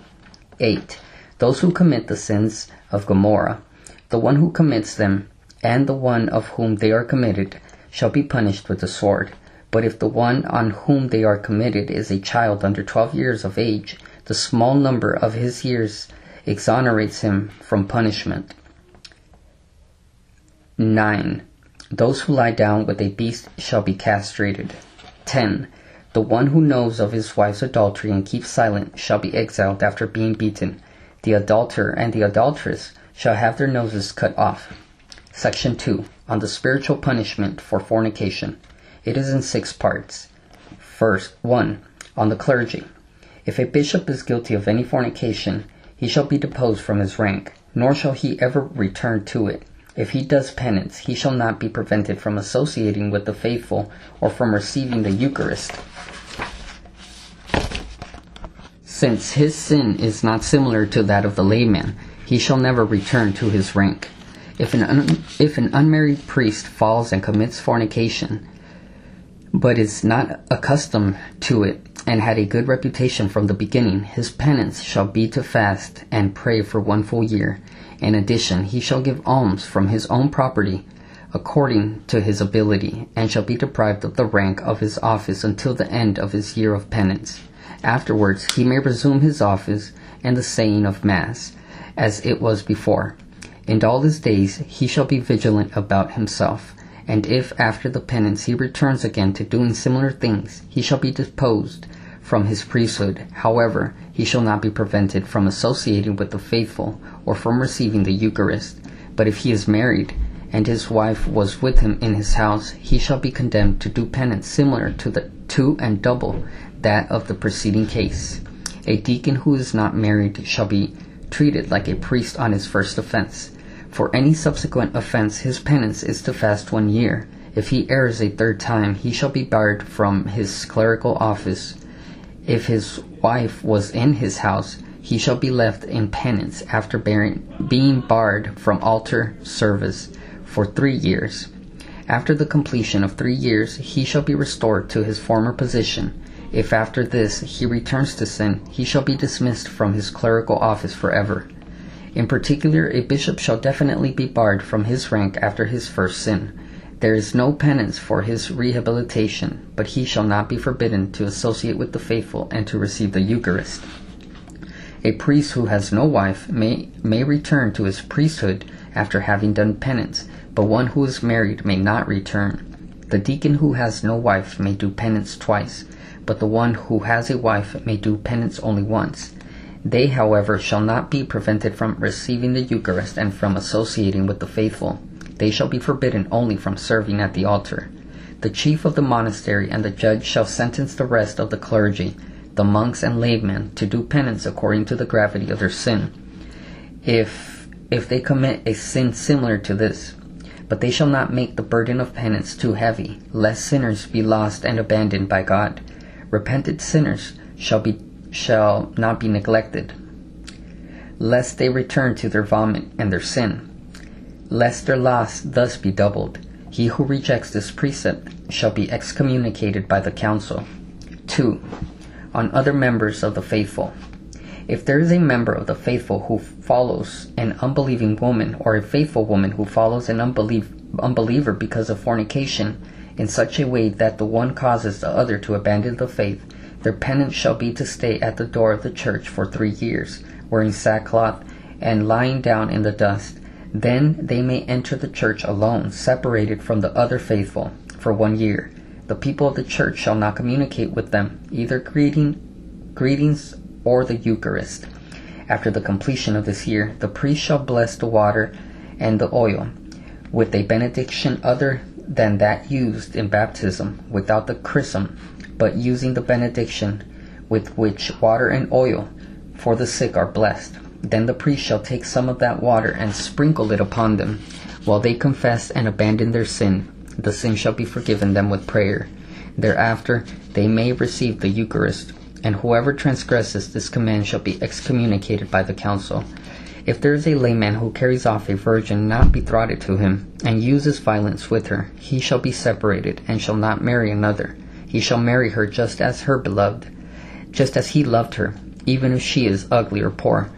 8. Those who commit the sins of Gomorrah, the one who commits them, and the one of whom they are committed, shall be punished with the sword. But if the one on whom they are committed is a child under twelve years of age, the small number of his years exonerates him from punishment. 9. Those who lie down with a beast shall be castrated. 10. The one who knows of his wife's adultery and keeps silent shall be exiled after being beaten. The adulterer and the adulteress shall have their noses cut off. Section 2. On the spiritual punishment for fornication. It is in six parts. First, 1. On the clergy. If a bishop is guilty of any fornication, he shall be deposed from his rank, nor shall he ever return to it. If he does penance, he shall not be prevented from associating with the faithful or from receiving the Eucharist. Since his sin is not similar to that of the layman, he shall never return to his rank. If an, un- if an unmarried priest falls and commits fornication, but is not accustomed to it and had a good reputation from the beginning, his penance shall be to fast and pray for one full year in addition, he shall give alms from his own property according to his ability, and shall be deprived of the rank of his office until the end of his year of penance. Afterwards he may resume his office and the saying of Mass, as it was before. In all his days he shall be vigilant about himself, and if after the penance he returns again to doing similar things, he shall be deposed from his priesthood. However, he shall not be prevented from associating with the faithful or from receiving the Eucharist. But if he is married, and his wife was with him in his house, he shall be condemned to do penance similar to the two and double that of the preceding case. A deacon who is not married shall be treated like a priest on his first offense. For any subsequent offense, his penance is to fast one year. If he errs a third time, he shall be barred from his clerical office if his wife was in his house, he shall be left in penance after bearing, being barred from altar service for three years. After the completion of three years, he shall be restored to his former position. If after this he returns to sin, he shall be dismissed from his clerical office forever. In particular, a bishop shall definitely be barred from his rank after his first sin. There is no penance for his rehabilitation, but he shall not be forbidden to associate with the faithful and to receive the Eucharist. A priest who has no wife may, may return to his priesthood after having done penance, but one who is married may not return. The deacon who has no wife may do penance twice, but the one who has a wife may do penance only once. They, however, shall not be prevented from receiving the Eucharist and from associating with the faithful. They shall be forbidden only from serving at the altar. The chief of the monastery and the judge shall sentence the rest of the clergy, the monks and laymen, to do penance according to the gravity of their sin. If if they commit a sin similar to this, but they shall not make the burden of penance too heavy, lest sinners be lost and abandoned by God. Repentant sinners shall be shall not be neglected, lest they return to their vomit and their sin lest their loss thus be doubled. He who rejects this precept shall be excommunicated by the council. 2. On other members of the faithful. If there is a member of the faithful who follows an unbelieving woman, or a faithful woman who follows an unbeliever because of fornication, in such a way that the one causes the other to abandon the faith, their penance shall be to stay at the door of the church for three years, wearing sackcloth and lying down in the dust. Then they may enter the church alone, separated from the other faithful, for one year. The people of the church shall not communicate with them, either greeting, greetings or the Eucharist. After the completion of this year, the priest shall bless the water and the oil with a benediction other than that used in baptism, without the chrism, but using the benediction with which water and oil for the sick are blessed. Then the priest shall take some of that water and sprinkle it upon them. While they confess and abandon their sin, the sin shall be forgiven them with prayer. Thereafter they may receive the Eucharist and whoever transgresses this command shall be excommunicated by the council. If there is a layman who carries off a virgin not betrothed to him, and uses violence with her, he shall be separated, and shall not marry another. He shall marry her just as her beloved, just as he loved her, even if she is ugly or poor.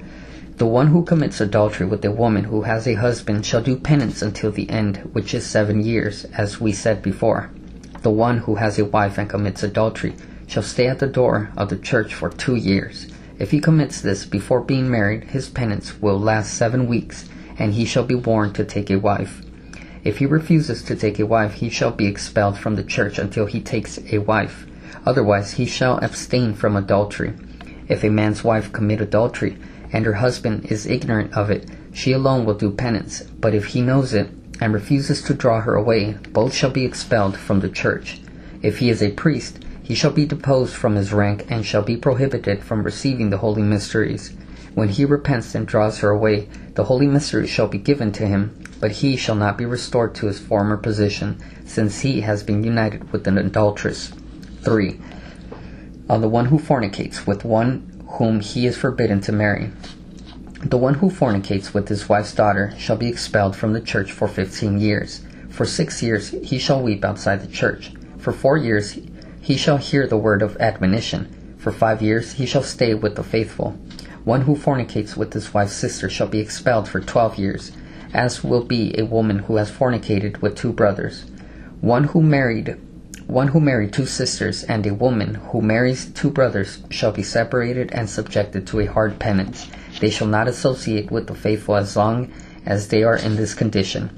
The one who commits adultery with a woman who has a husband shall do penance until the end, which is seven years, as we said before. The one who has a wife and commits adultery shall stay at the door of the church for two years. If he commits this before being married, his penance will last seven weeks, and he shall be warned to take a wife. If he refuses to take a wife, he shall be expelled from the church until he takes a wife. Otherwise, he shall abstain from adultery. If a man's wife commit adultery, and her husband is ignorant of it, she alone will do penance. But if he knows it, and refuses to draw her away, both shall be expelled from the church. If he is a priest, he shall be deposed from his rank, and shall be prohibited from receiving the holy mysteries. When he repents and draws her away, the holy mysteries shall be given to him, but he shall not be restored to his former position, since he has been united with an adulteress. 3. On the one who fornicates with one whom he is forbidden to marry. The one who fornicates with his wife's daughter shall be expelled from the church for fifteen years. For six years he shall weep outside the church. For four years he shall hear the word of admonition. For five years he shall stay with the faithful. One who fornicates with his wife's sister shall be expelled for twelve years, as will be a woman who has fornicated with two brothers. One who married one who married two sisters and a woman who marries two brothers shall be separated and subjected to a hard penance. They shall not associate with the faithful as long as they are in this condition.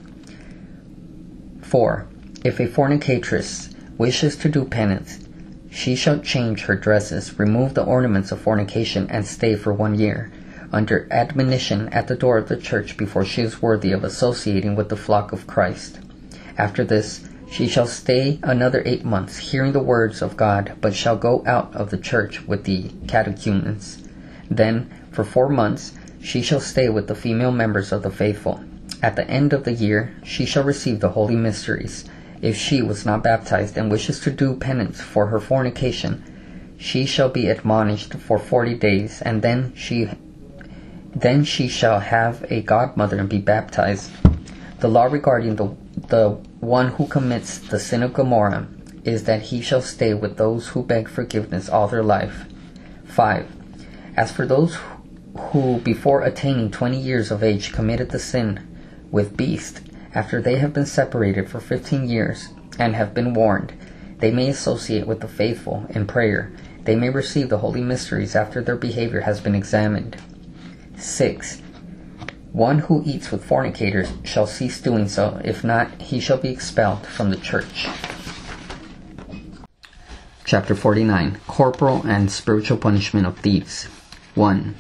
4. If a fornicatress wishes to do penance, she shall change her dresses, remove the ornaments of fornication, and stay for one year, under admonition at the door of the church before she is worthy of associating with the flock of Christ. After this, she shall stay another eight months, hearing the words of God, but shall go out of the church with the catechumens. Then, for four months, she shall stay with the female members of the faithful. At the end of the year, she shall receive the holy mysteries if she was not baptized and wishes to do penance for her fornication, she shall be admonished for forty days, and then she then she shall have a godmother and be baptized. The law regarding the the one who commits the sin of Gomorrah is that he shall stay with those who beg forgiveness all their life. 5. As for those who before attaining 20 years of age committed the sin with beast, after they have been separated for fifteen years and have been warned, they may associate with the faithful in prayer. They may receive the holy mysteries after their behavior has been examined. 6. One who eats with fornicators shall cease doing so. If not, he shall be expelled from the church. Chapter 49 Corporal and Spiritual Punishment of Thieves. 1.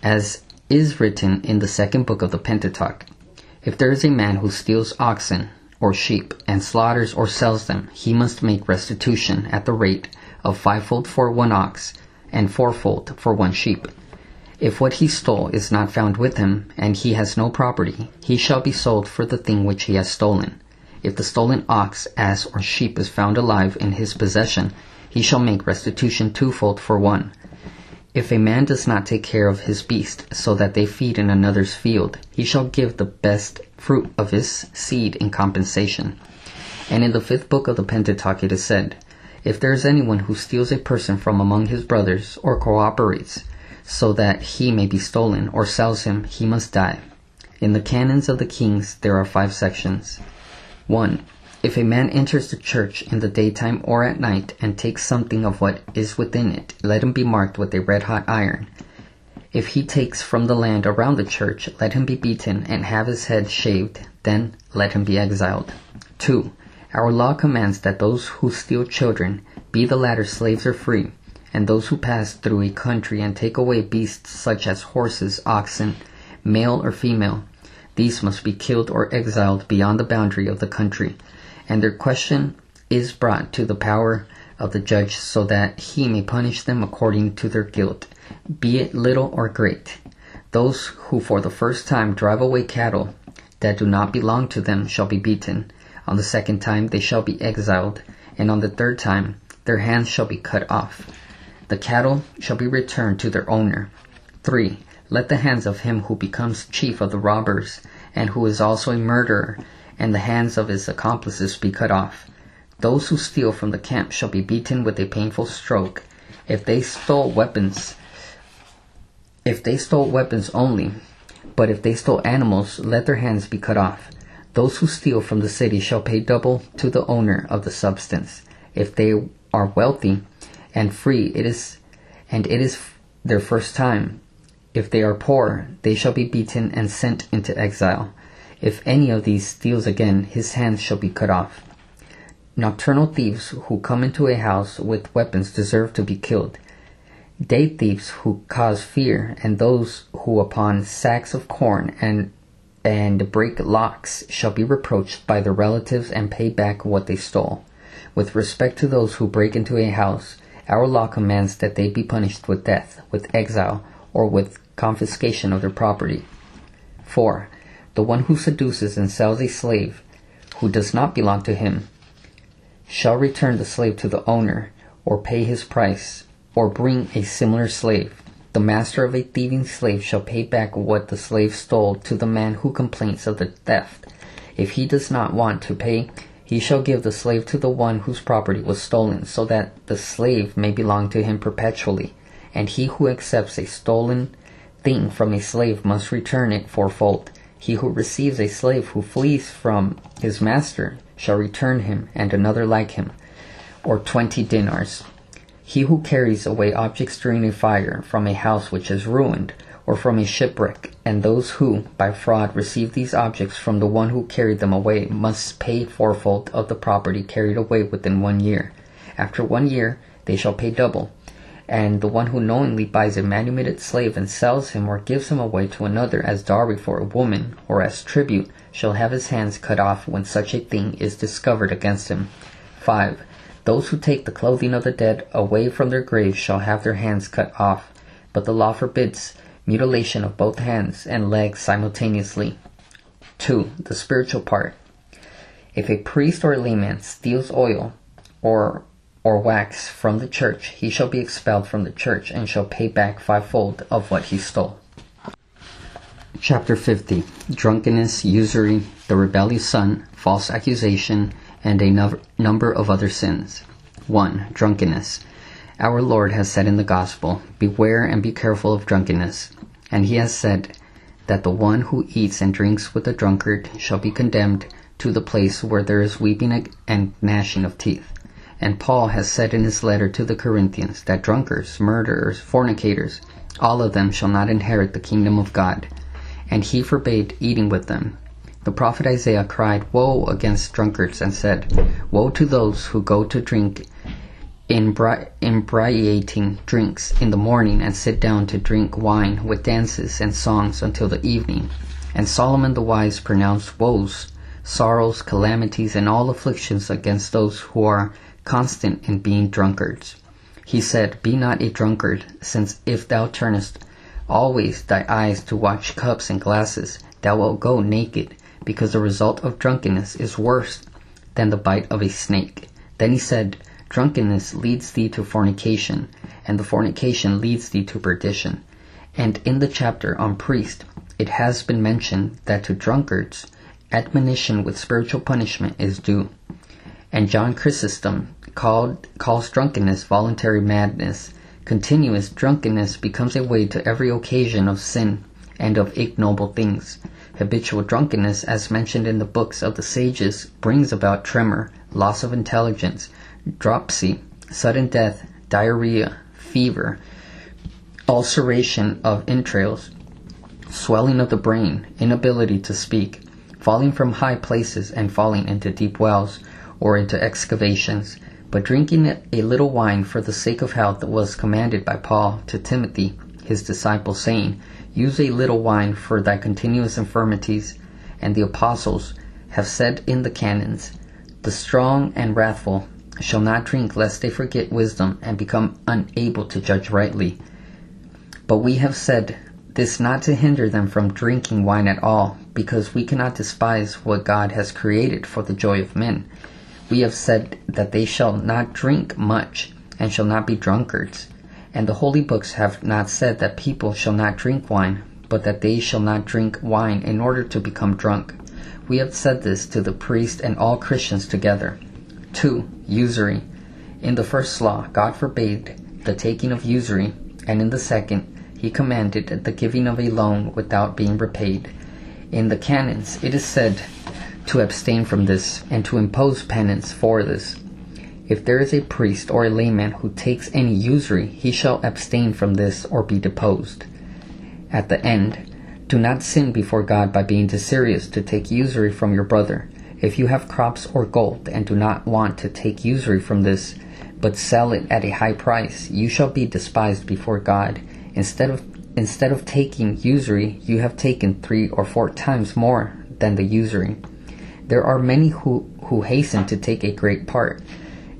As is written in the second book of the Pentateuch, if there is a man who steals oxen or sheep and slaughters or sells them, he must make restitution at the rate of fivefold for one ox and fourfold for one sheep. If what he stole is not found with him, and he has no property, he shall be sold for the thing which he has stolen. If the stolen ox, ass, or sheep is found alive in his possession, he shall make restitution twofold for one. If a man does not take care of his beast, so that they feed in another's field, he shall give the best fruit of his seed in compensation. And in the fifth book of the Pentateuch it is said, If there is anyone who steals a person from among his brothers, or cooperates, so that he may be stolen, or sells him, he must die. In the canons of the kings there are five sections. 1. If a man enters the church in the daytime or at night and takes something of what is within it, let him be marked with a red hot iron. If he takes from the land around the church, let him be beaten and have his head shaved, then let him be exiled. 2. Our law commands that those who steal children, be the latter slaves or free, and those who pass through a country and take away beasts such as horses, oxen, male or female, these must be killed or exiled beyond the boundary of the country, and their question is brought to the power of the judge so that he may punish them according to their guilt be it little or great. Those who for the first time drive away cattle that do not belong to them shall be beaten. On the second time they shall be exiled, and on the third time their hands shall be cut off. The cattle shall be returned to their owner. 3. Let the hands of him who becomes chief of the robbers, and who is also a murderer, and the hands of his accomplices be cut off. Those who steal from the camp shall be beaten with a painful stroke. If they stole weapons, if they stole weapons only, but if they stole animals, let their hands be cut off. Those who steal from the city shall pay double to the owner of the substance. If they are wealthy and free, it is, and it is their first time. If they are poor, they shall be beaten and sent into exile. If any of these steals again, his hands shall be cut off. Nocturnal thieves who come into a house with weapons deserve to be killed. Day thieves who cause fear, and those who upon sacks of corn and and break locks shall be reproached by their relatives and pay back what they stole. With respect to those who break into a house, our law commands that they be punished with death, with exile, or with confiscation of their property. 4. The one who seduces and sells a slave who does not belong to him shall return the slave to the owner, or pay his price or bring a similar slave. The master of a thieving slave shall pay back what the slave stole to the man who complains of the theft. If he does not want to pay, he shall give the slave to the one whose property was stolen, so that the slave may belong to him perpetually. And he who accepts a stolen thing from a slave must return it fourfold. He who receives a slave who flees from his master shall return him and another like him, or twenty dinars. He who carries away objects during a fire from a house which is ruined, or from a shipwreck, and those who, by fraud, receive these objects from the one who carried them away, must pay fourfold of the property carried away within one year. After one year, they shall pay double. And the one who knowingly buys a manumitted slave and sells him or gives him away to another as dowry for a woman, or as tribute, shall have his hands cut off when such a thing is discovered against him. 5. Those who take the clothing of the dead away from their graves shall have their hands cut off, but the law forbids mutilation of both hands and legs simultaneously. 2. The spiritual part. If a priest or layman steals oil or or wax from the church, he shall be expelled from the church and shall pay back fivefold of what he stole. Chapter 50 Drunkenness, usury, the rebellious son, false accusation, and a no- number of other sins. 1. Drunkenness. Our Lord has said in the Gospel, Beware and be careful of drunkenness. And he has said that the one who eats and drinks with a drunkard shall be condemned to the place where there is weeping and gnashing of teeth. And Paul has said in his letter to the Corinthians that drunkards, murderers, fornicators, all of them shall not inherit the kingdom of God. And he forbade eating with them, the prophet Isaiah cried, Woe against drunkards, and said, Woe to those who go to drink inebriating drinks in the morning and sit down to drink wine with dances and songs until the evening. And Solomon the wise pronounced woes, sorrows, calamities, and all afflictions against those who are constant in being drunkards. He said, Be not a drunkard, since if thou turnest always thy eyes to watch cups and glasses, thou wilt go naked because the result of drunkenness is worse than the bite of a snake. Then he said, Drunkenness leads thee to fornication, and the fornication leads thee to perdition. And in the chapter on priest, it has been mentioned that to drunkards, admonition with spiritual punishment is due. And John Chrysostom called, calls drunkenness voluntary madness. Continuous drunkenness becomes a way to every occasion of sin and of ignoble things. Habitual drunkenness, as mentioned in the books of the sages, brings about tremor, loss of intelligence, dropsy, sudden death, diarrhea, fever, ulceration of entrails, swelling of the brain, inability to speak, falling from high places and falling into deep wells or into excavations. But drinking a little wine for the sake of health was commanded by Paul to Timothy, his disciple, saying, Use a little wine for thy continuous infirmities. And the apostles have said in the canons, The strong and wrathful shall not drink lest they forget wisdom and become unable to judge rightly. But we have said this not to hinder them from drinking wine at all, because we cannot despise what God has created for the joy of men. We have said that they shall not drink much, and shall not be drunkards. And the holy books have not said that people shall not drink wine, but that they shall not drink wine in order to become drunk. We have said this to the priest and all Christians together. 2. Usury. In the first law, God forbade the taking of usury, and in the second, he commanded the giving of a loan without being repaid. In the canons, it is said to abstain from this and to impose penance for this. If there is a priest or a layman who takes any usury, he shall abstain from this or be deposed. At the end, do not sin before God by being too serious to take usury from your brother. If you have crops or gold and do not want to take usury from this, but sell it at a high price, you shall be despised before God. Instead of instead of taking usury, you have taken three or four times more than the usury. There are many who, who hasten to take a great part.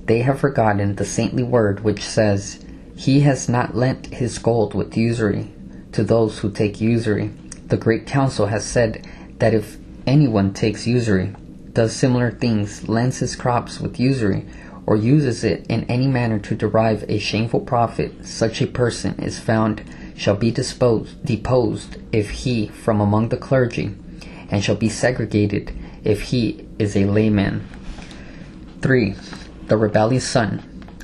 They have forgotten the saintly word which says, He has not lent his gold with usury to those who take usury. The Great Council has said that if anyone takes usury, does similar things, lends his crops with usury, or uses it in any manner to derive a shameful profit, such a person is found shall be disposed, deposed if he from among the clergy, and shall be segregated if he is a layman. 3. The rebellious son.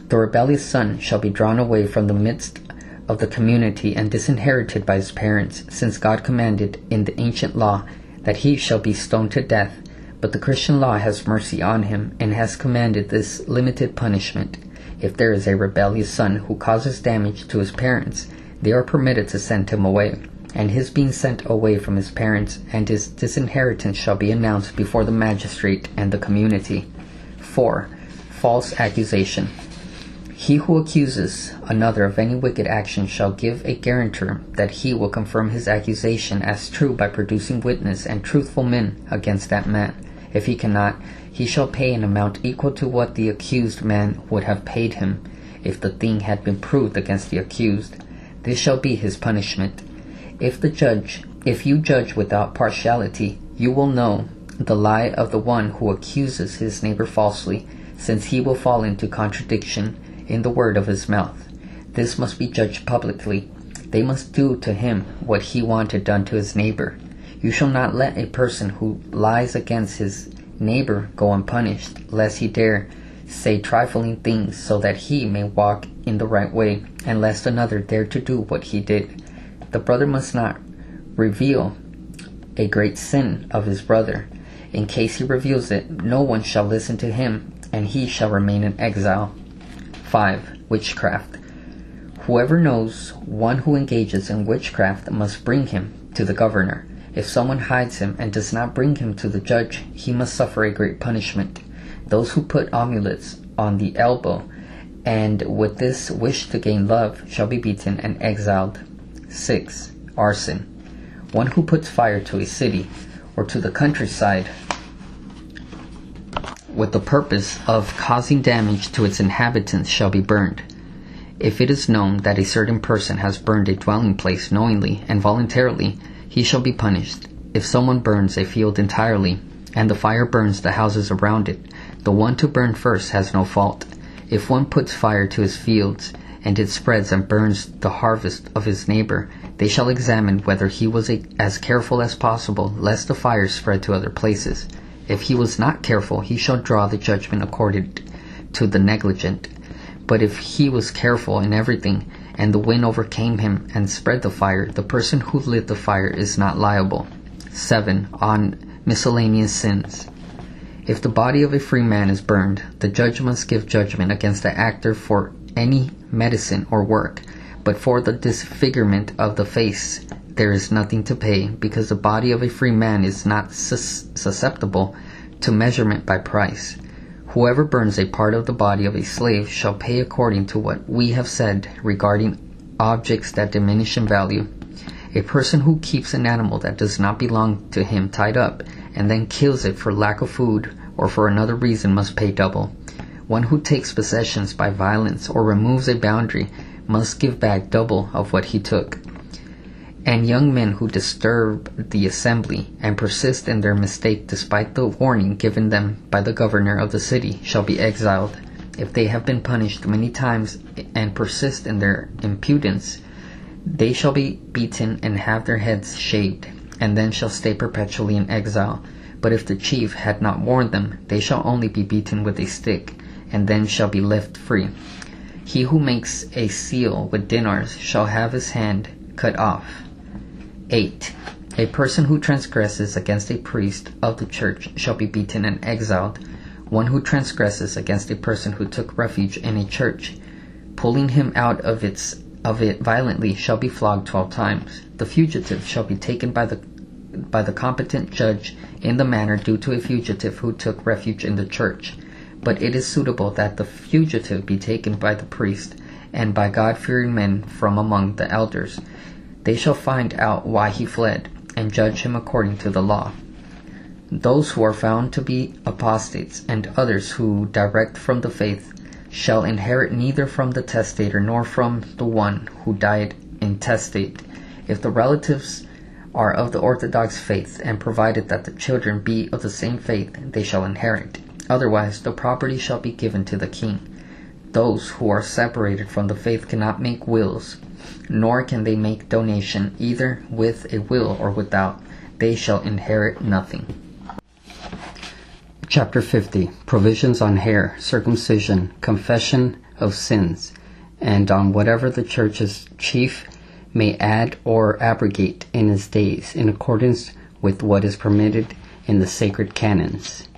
The rebellious son shall be drawn away from the midst of the community and disinherited by his parents, since God commanded in the ancient law that he shall be stoned to death. But the Christian law has mercy on him and has commanded this limited punishment. If there is a rebellious son who causes damage to his parents, they are permitted to send him away and his being sent away from his parents, and his disinheritance shall be announced before the magistrate and the community. 4. False accusation. He who accuses another of any wicked action shall give a guarantor that he will confirm his accusation as true by producing witness and truthful men against that man. If he cannot, he shall pay an amount equal to what the accused man would have paid him if the thing had been proved against the accused. This shall be his punishment. If the judge, if you judge without partiality, you will know the lie of the one who accuses his neighbor falsely, since he will fall into contradiction in the word of his mouth. This must be judged publicly. They must do to him what he wanted done to his neighbor. You shall not let a person who lies against his neighbor go unpunished, lest he dare say trifling things so that he may walk in the right way, and lest another dare to do what he did. The brother must not reveal a great sin of his brother. In case he reveals it, no one shall listen to him, and he shall remain in exile. 5. Witchcraft. Whoever knows one who engages in witchcraft must bring him to the governor. If someone hides him and does not bring him to the judge, he must suffer a great punishment. Those who put amulets on the elbow and with this wish to gain love shall be beaten and exiled. 6. Arson. One who puts fire to a city or to the countryside with the purpose of causing damage to its inhabitants shall be burned. If it is known that a certain person has burned a dwelling place knowingly and voluntarily, he shall be punished. If someone burns a field entirely, and the fire burns the houses around it, the one to burn first has no fault. If one puts fire to his fields, and it spreads and burns the harvest of his neighbor, they shall examine whether he was as careful as possible, lest the fire spread to other places. If he was not careful, he shall draw the judgment according to the negligent. But if he was careful in everything, and the wind overcame him and spread the fire, the person who lit the fire is not liable. 7. On miscellaneous sins. If the body of a free man is burned, the judge must give judgment against the actor for any medicine or work, but for the disfigurement of the face there is nothing to pay, because the body of a free man is not sus- susceptible to measurement by price. Whoever burns a part of the body of a slave shall pay according to what we have said regarding objects that diminish in value. A person who keeps an animal that does not belong to him tied up and then kills it for lack of food or for another reason must pay double. One who takes possessions by violence or removes a boundary must give back double of what he took. And young men who disturb the assembly and persist in their mistake despite the warning given them by the governor of the city shall be exiled. If they have been punished many times and persist in their impudence, they shall be beaten and have their heads shaved, and then shall stay perpetually in exile. But if the chief had not warned them, they shall only be beaten with a stick, and then shall be left free. He who makes a seal with dinars shall have his hand cut off. 8. A person who transgresses against a priest of the church shall be beaten and exiled. One who transgresses against a person who took refuge in a church, pulling him out of its of it violently, shall be flogged twelve times. The fugitive shall be taken by the by the competent judge in the manner due to a fugitive who took refuge in the church. But it is suitable that the fugitive be taken by the priest and by God fearing men from among the elders they shall find out why he fled, and judge him according to the law. Those who are found to be apostates, and others who direct from the faith, shall inherit neither from the testator nor from the one who died intestate, if the relatives are of the orthodox faith, and provided that the children be of the same faith, they shall inherit. Otherwise, the property shall be given to the king. Those who are separated from the faith cannot make wills, nor can they make donation either with a will or without. They shall inherit nothing. Chapter 50 Provisions on hair, circumcision, confession of sins, and on whatever the church's chief may add or abrogate in his days, in accordance with what is permitted in the sacred canons.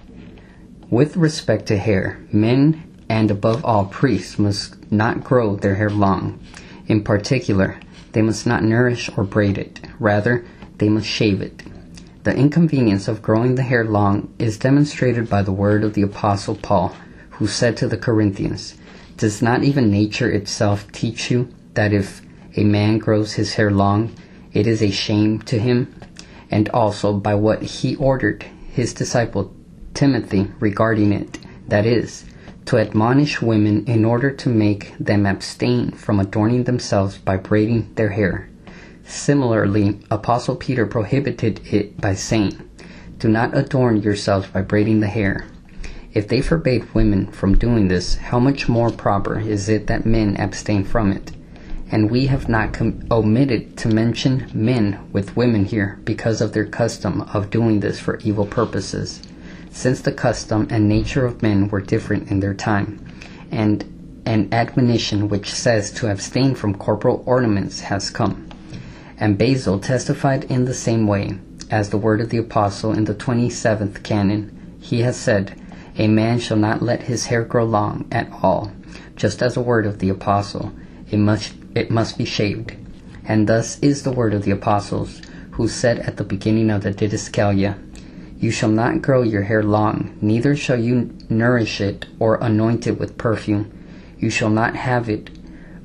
With respect to hair, men and above all priests must not grow their hair long in particular, they must not nourish or braid it, rather, they must shave it. The inconvenience of growing the hair long is demonstrated by the word of the Apostle Paul, who said to the Corinthians, Does not even nature itself teach you that if a man grows his hair long, it is a shame to him? And also by what he ordered his disciple Timothy regarding it, that is, to admonish women in order to make them abstain from adorning themselves by braiding their hair. Similarly, Apostle Peter prohibited it by saying, Do not adorn yourselves by braiding the hair. If they forbade women from doing this, how much more proper is it that men abstain from it? And we have not com- omitted to mention men with women here because of their custom of doing this for evil purposes since the custom and nature of men were different in their time, and an admonition which says to abstain from corporal ornaments has come. And Basil testified in the same way as the word of the apostle in the twenty seventh canon. He has said, A man shall not let his hair grow long at all, just as the word of the apostle, it must it must be shaved. And thus is the word of the apostles, who said at the beginning of the Didascalia, you shall not grow your hair long, neither shall you nourish it or anoint it with perfume. You shall not have it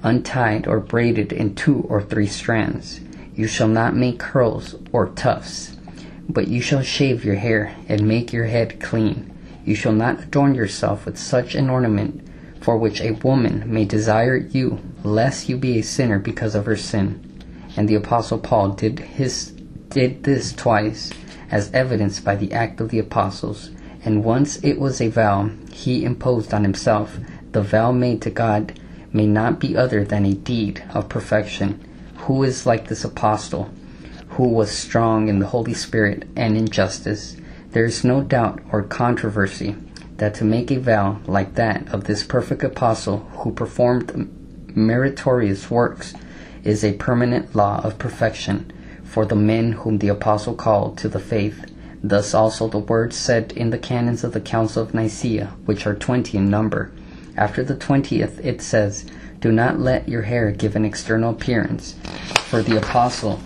untied or braided in two or three strands. You shall not make curls or tufts, but you shall shave your hair and make your head clean. You shall not adorn yourself with such an ornament for which a woman may desire you, lest you be a sinner because of her sin. And the apostle Paul did his did this twice as evidenced by the act of the apostles, and once it was a vow he imposed on himself, the vow made to God may not be other than a deed of perfection. Who is like this apostle, who was strong in the Holy Spirit and in justice, There is no doubt or controversy that to make a vow like that of this perfect apostle who performed meritorious works is a permanent law of perfection for the men whom the apostle called to the faith. Thus also the words said in the canons of the Council of Nicaea, which are twenty in number. After the twentieth it says, Do not let your hair give an external appearance, for the apostle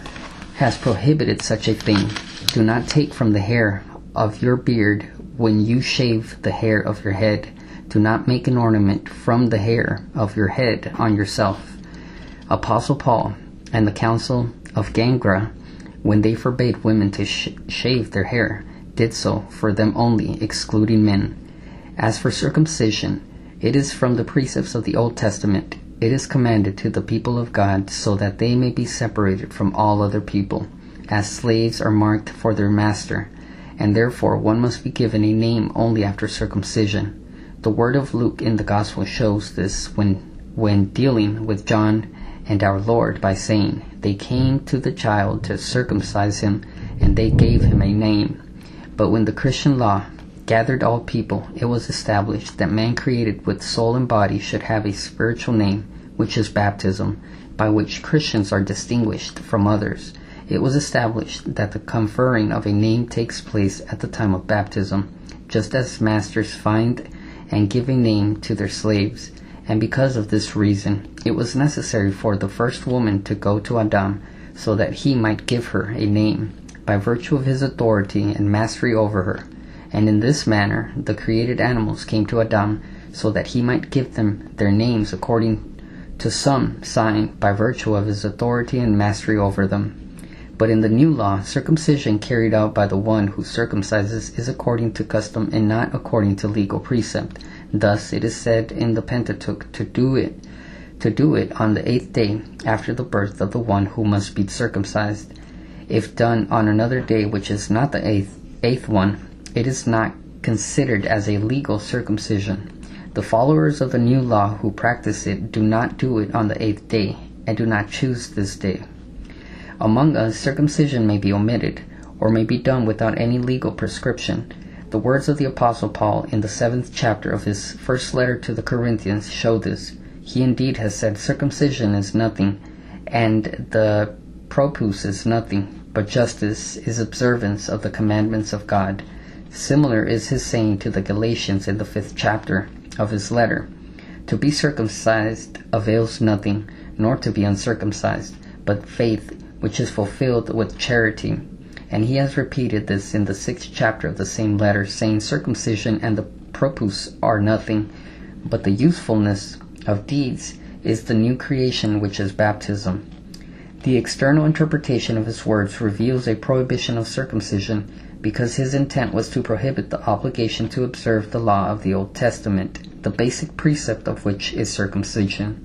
has prohibited such a thing. Do not take from the hair of your beard when you shave the hair of your head. Do not make an ornament from the hair of your head on yourself. Apostle Paul and the Council of Gangra, when they forbade women to sh- shave their hair, did so for them only, excluding men. As for circumcision, it is from the precepts of the Old Testament. It is commanded to the people of God so that they may be separated from all other people, as slaves are marked for their master, and therefore one must be given a name only after circumcision. The word of Luke in the Gospel shows this when, when dealing with John and our Lord by saying, They came to the child to circumcise him, and they gave him a name. But when the Christian law gathered all people, it was established that man created with soul and body should have a spiritual name, which is baptism, by which Christians are distinguished from others. It was established that the conferring of a name takes place at the time of baptism, just as masters find and give a name to their slaves and because of this reason it was necessary for the first woman to go to Adam so that he might give her a name by virtue of his authority and mastery over her. And in this manner the created animals came to Adam so that he might give them their names according to some sign by virtue of his authority and mastery over them. But in the new law, circumcision carried out by the one who circumcises is according to custom and not according to legal precept. Thus it is said in the Pentateuch to do it to do it on the eighth day after the birth of the one who must be circumcised. If done on another day which is not the eighth eighth one, it is not considered as a legal circumcision. The followers of the new law who practice it do not do it on the eighth day, and do not choose this day. Among us, circumcision may be omitted, or may be done without any legal prescription. The words of the Apostle Paul in the seventh chapter of his first letter to the Corinthians show this. He indeed has said circumcision is nothing, and the prepuce is nothing, but justice is observance of the commandments of God. Similar is his saying to the Galatians in the fifth chapter of his letter. To be circumcised avails nothing, nor to be uncircumcised, but faith which is fulfilled with charity. And he has repeated this in the sixth chapter of the same letter, saying, Circumcision and the prepuce are nothing, but the usefulness of deeds is the new creation which is baptism. The external interpretation of his words reveals a prohibition of circumcision because his intent was to prohibit the obligation to observe the law of the Old Testament, the basic precept of which is circumcision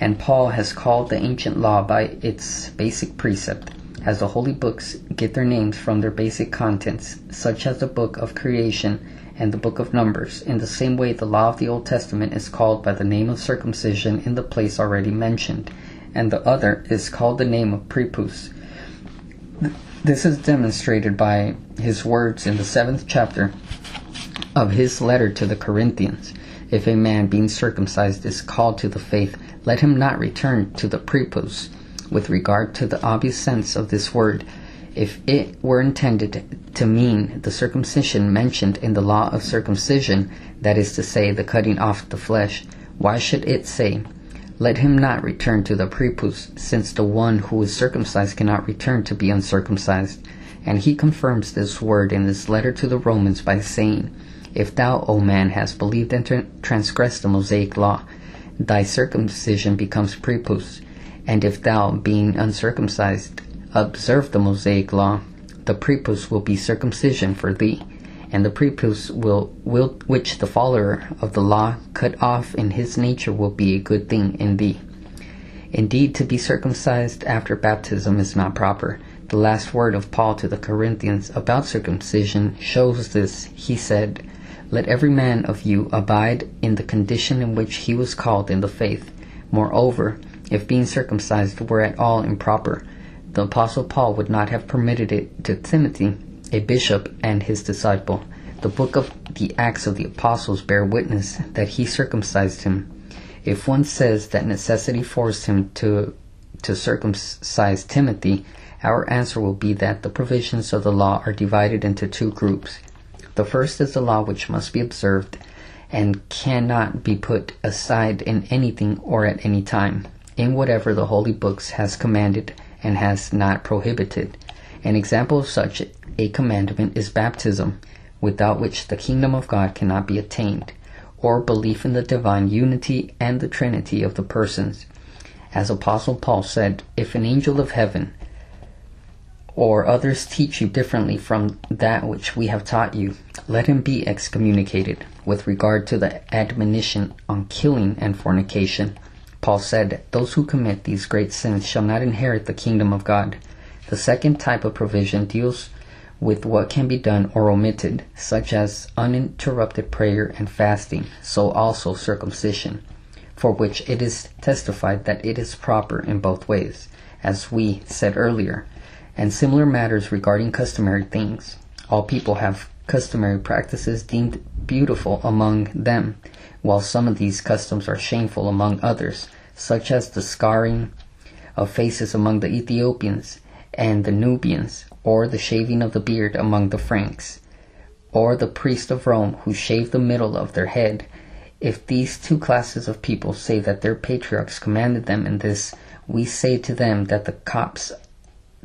and Paul has called the ancient law by its basic precept, as the holy books get their names from their basic contents, such as the book of creation and the book of Numbers. In the same way, the law of the Old Testament is called by the name of circumcision in the place already mentioned, and the other is called the name of prepuce. This is demonstrated by his words in the seventh chapter of his letter to the Corinthians. If a man being circumcised is called to the faith, let him not return to the prepuce. With regard to the obvious sense of this word, if it were intended to mean the circumcision mentioned in the law of circumcision, that is to say, the cutting off the flesh, why should it say, Let him not return to the prepuce, since the one who is circumcised cannot return to be uncircumcised? And he confirms this word in his letter to the Romans by saying, If thou, O man, hast believed and transgressed the Mosaic law, thy circumcision becomes prepuce. And if thou, being uncircumcised, observe the Mosaic law, the prepuce will be circumcision for thee, and the prepuce will, will which the follower of the law cut off in his nature will be a good thing in thee. Indeed, to be circumcised after baptism is not proper. The last word of Paul to the Corinthians about circumcision shows this. He said, let every man of you abide in the condition in which he was called in the faith. Moreover, if being circumcised were at all improper, the Apostle Paul would not have permitted it to Timothy a bishop and his disciple. The book of the Acts of the Apostles bear witness that he circumcised him. If one says that necessity forced him to to circumcise Timothy, our answer will be that the provisions of the law are divided into two groups. The first is the law which must be observed and cannot be put aside in anything or at any time, in whatever the holy books has commanded and has not prohibited. An example of such a commandment is baptism, without which the kingdom of God cannot be attained, or belief in the divine unity and the trinity of the persons. As Apostle Paul said, if an angel of heaven or others teach you differently from that which we have taught you, let him be excommunicated. With regard to the admonition on killing and fornication, Paul said, Those who commit these great sins shall not inherit the kingdom of God. The second type of provision deals with what can be done or omitted, such as uninterrupted prayer and fasting, so also circumcision for which it is testified that it is proper in both ways, as we said earlier, and similar matters regarding customary things. All people have customary practices deemed beautiful among them, while some of these customs are shameful among others, such as the scarring of faces among the Ethiopians and the Nubians, or the shaving of the beard among the Franks, or the priests of Rome who shave the middle of their head if these two classes of people say that their patriarchs commanded them in this, we say to them that the Copts,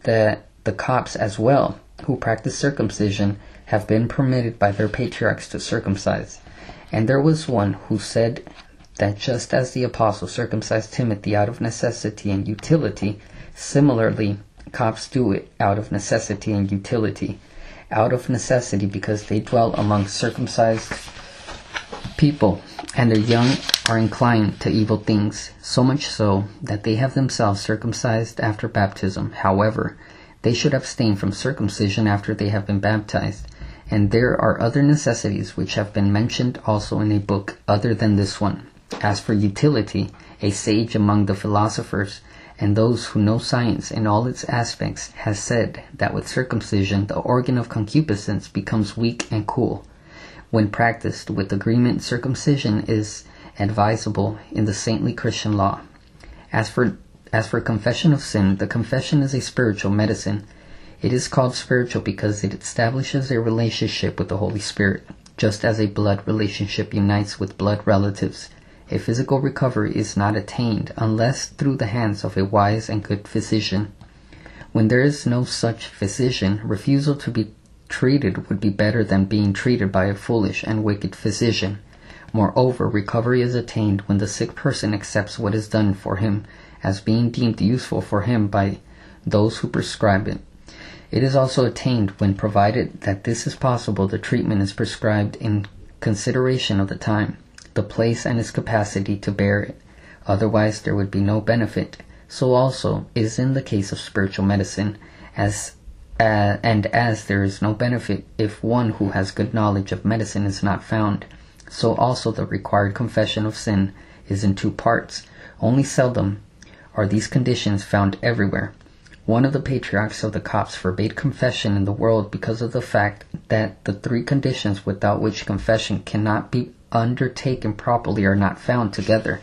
that the Copts as well, who practice circumcision, have been permitted by their patriarchs to circumcise. And there was one who said that just as the apostle circumcised Timothy out of necessity and utility, similarly Copts do it out of necessity and utility. Out of necessity because they dwell among circumcised people and their young are inclined to evil things, so much so that they have themselves circumcised after baptism. However, they should abstain from circumcision after they have been baptized. And there are other necessities which have been mentioned also in a book other than this one. As for utility, a sage among the philosophers and those who know science in all its aspects has said that with circumcision the organ of concupiscence becomes weak and cool when practiced with agreement, circumcision is advisable in the saintly Christian law. As for as for confession of sin, the confession is a spiritual medicine. It is called spiritual because it establishes a relationship with the Holy Spirit, just as a blood relationship unites with blood relatives. A physical recovery is not attained unless through the hands of a wise and good physician. When there is no such physician, refusal to be treated would be better than being treated by a foolish and wicked physician. Moreover, recovery is attained when the sick person accepts what is done for him as being deemed useful for him by those who prescribe it. It is also attained when, provided that this is possible, the treatment is prescribed in consideration of the time, the place, and its capacity to bear it. Otherwise, there would be no benefit. So also is in the case of spiritual medicine, as uh, and as there is no benefit if one who has good knowledge of medicine is not found, so also the required confession of sin is in two parts. Only seldom are these conditions found everywhere. One of the patriarchs of the Copts forbade confession in the world because of the fact that the three conditions without which confession cannot be undertaken properly are not found together,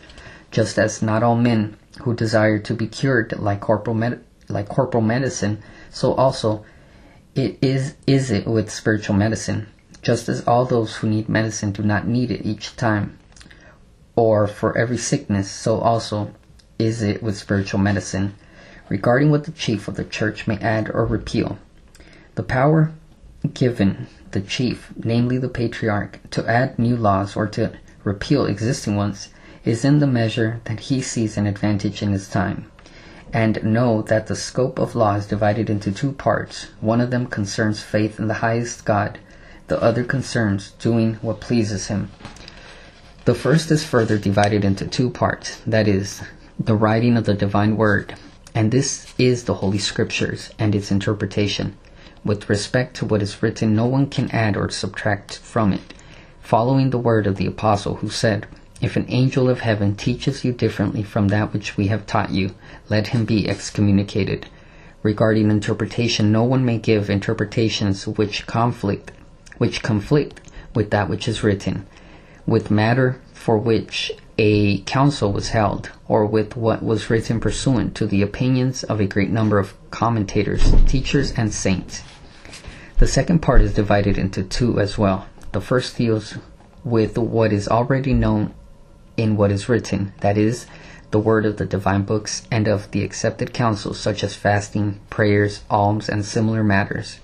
just as not all men who desire to be cured like corporal, med- like corporal medicine so also it is is it with spiritual medicine, just as all those who need medicine do not need it each time, or for every sickness, so also is it with spiritual medicine, regarding what the chief of the church may add or repeal. The power given the chief, namely the patriarch, to add new laws or to repeal existing ones, is in the measure that he sees an advantage in his time and know that the scope of law is divided into two parts. One of them concerns faith in the highest God, the other concerns doing what pleases Him. The first is further divided into two parts, that is, the writing of the divine word, and this is the Holy Scriptures and its interpretation. With respect to what is written, no one can add or subtract from it, following the word of the Apostle who said, if an angel of heaven teaches you differently from that which we have taught you, let him be excommunicated. Regarding interpretation, no one may give interpretations which conflict, which conflict with that which is written, with matter for which a council was held, or with what was written pursuant to the opinions of a great number of commentators, teachers, and saints. The second part is divided into two as well. The first deals with what is already known in what is written, that is, the word of the divine books and of the accepted counsels such as fasting, prayers, alms, and similar matters.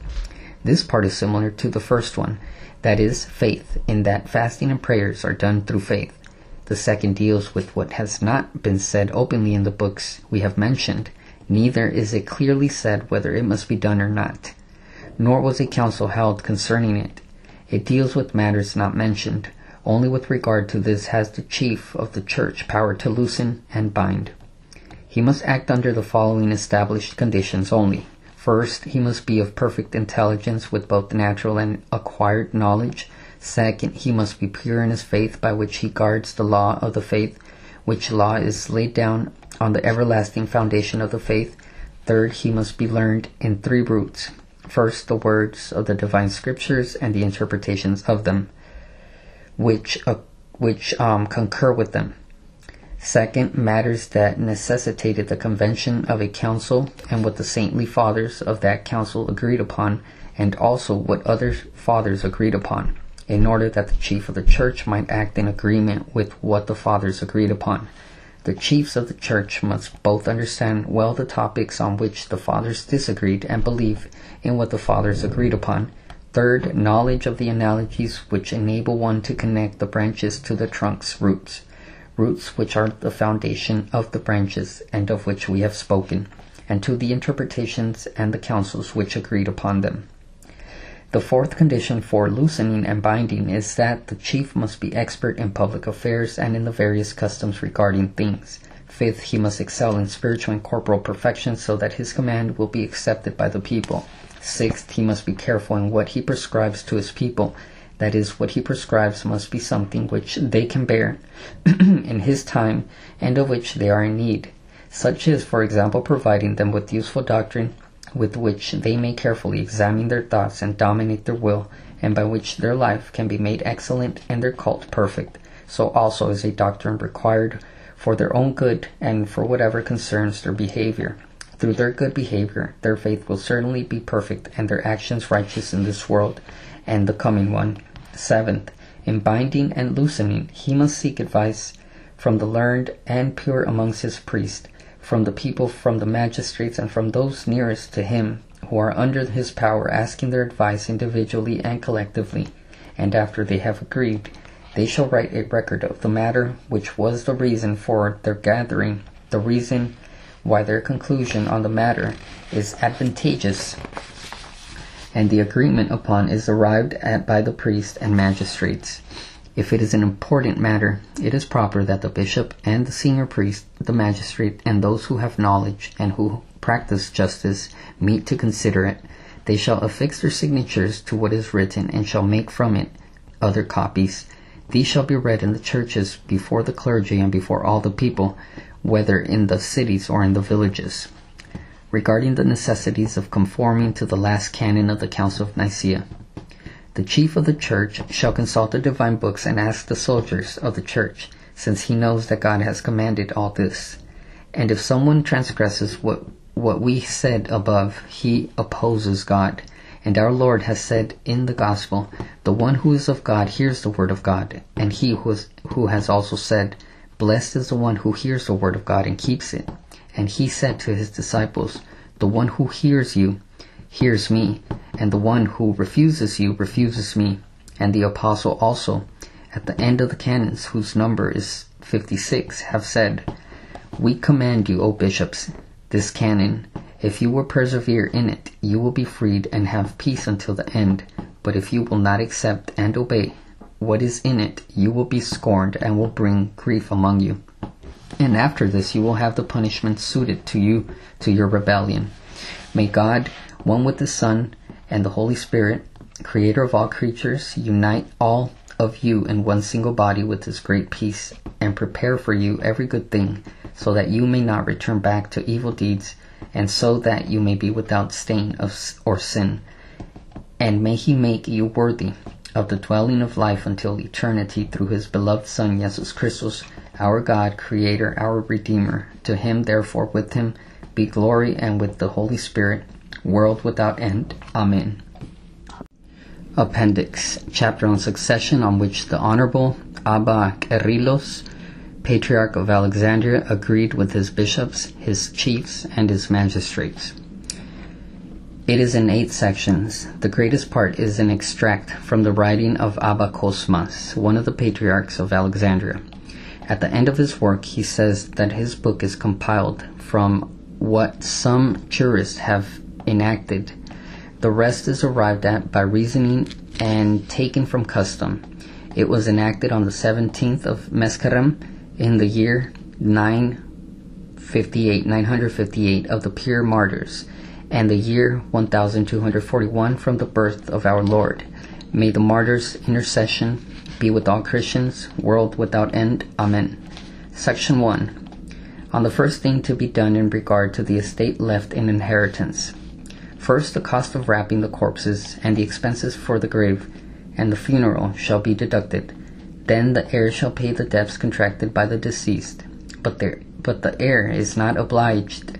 This part is similar to the first one, that is, faith, in that fasting and prayers are done through faith. The second deals with what has not been said openly in the books we have mentioned, neither is it clearly said whether it must be done or not. Nor was a council held concerning it. It deals with matters not mentioned. Only with regard to this has the chief of the church power to loosen and bind. He must act under the following established conditions only. First, he must be of perfect intelligence with both natural and acquired knowledge. Second, he must be pure in his faith by which he guards the law of the faith, which law is laid down on the everlasting foundation of the faith. Third, he must be learned in three roots. First, the words of the divine scriptures and the interpretations of them, which uh, which um, concur with them. Second, matters that necessitated the convention of a council and what the saintly fathers of that council agreed upon, and also what other fathers agreed upon in order that the chief of the church might act in agreement with what the fathers agreed upon. The chiefs of the church must both understand well the topics on which the fathers disagreed and believe in what the fathers agreed upon. Third, knowledge of the analogies which enable one to connect the branches to the trunk's roots, roots which are the foundation of the branches and of which we have spoken, and to the interpretations and the counsels which agreed upon them. The fourth condition for loosening and binding is that the chief must be expert in public affairs and in the various customs regarding things. Fifth, he must excel in spiritual and corporal perfection so that his command will be accepted by the people. Sixth, he must be careful in what he prescribes to his people. That is, what he prescribes must be something which they can bear in his time and of which they are in need. Such is, for example, providing them with useful doctrine, with which they may carefully examine their thoughts and dominate their will, and by which their life can be made excellent and their cult perfect. So also is a doctrine required for their own good and for whatever concerns their behavior. Through their good behavior, their faith will certainly be perfect and their actions righteous in this world and the coming one. Seventh, in binding and loosening, he must seek advice from the learned and pure amongst his priests from the people, from the magistrates, and from those nearest to him who are under his power, asking their advice individually and collectively. And after they have agreed, they shall write a record of the matter which was the reason for their gathering, the reason why their conclusion on the matter is advantageous, and the agreement upon is arrived at by the priest and magistrates. If it is an important matter, it is proper that the bishop and the senior priest, the magistrate, and those who have knowledge and who practice justice meet to consider it. They shall affix their signatures to what is written and shall make from it other copies. These shall be read in the churches before the clergy and before all the people, whether in the cities or in the villages. Regarding the necessities of conforming to the last canon of the Council of Nicaea. The chief of the church shall consult the divine books and ask the soldiers of the church, since he knows that God has commanded all this. And if someone transgresses what, what we said above, he opposes God. And our Lord has said in the gospel, The one who is of God hears the word of God. And he who, is, who has also said, Blessed is the one who hears the word of God and keeps it. And he said to his disciples, The one who hears you hears me, and the one who refuses you refuses me. And the apostle also, at the end of the canons, whose number is 56, have said, We command you, O bishops, this canon. If you will persevere in it, you will be freed and have peace until the end. But if you will not accept and obey what is in it, you will be scorned and will bring grief among you. And after this, you will have the punishment suited to you, to your rebellion. May God one with the Son and the Holy Spirit, creator of all creatures, unite all of you in one single body with this great peace, and prepare for you every good thing, so that you may not return back to evil deeds and so that you may be without stain of, or sin. And may he make you worthy of the dwelling of life until eternity through his beloved Son, Jesus Christus, our God, Creator, our Redeemer. To him, therefore, with him be glory and with the Holy Spirit, world without end. Amen. Appendix Chapter on Succession on which the Honorable Abba Kerylos, Patriarch of Alexandria, agreed with his bishops, his chiefs, and his magistrates. It is in eight sections. The greatest part is an extract from the writing of Abba Cosmas, one of the patriarchs of Alexandria. At the end of his work, he says that his book is compiled from what some jurists have enacted. The rest is arrived at by reasoning and taken from custom. It was enacted on the 17th of Mescharam in the year 958, 958 of the pure martyrs and the year 1241 from the birth of our Lord. May the martyr's intercession be with all Christians, world without end. Amen. Section 1. On the first thing to be done in regard to the estate left in inheritance. First, the cost of wrapping the corpses and the expenses for the grave and the funeral shall be deducted. Then the heir shall pay the debts contracted by the deceased. But, there, but the heir is not obliged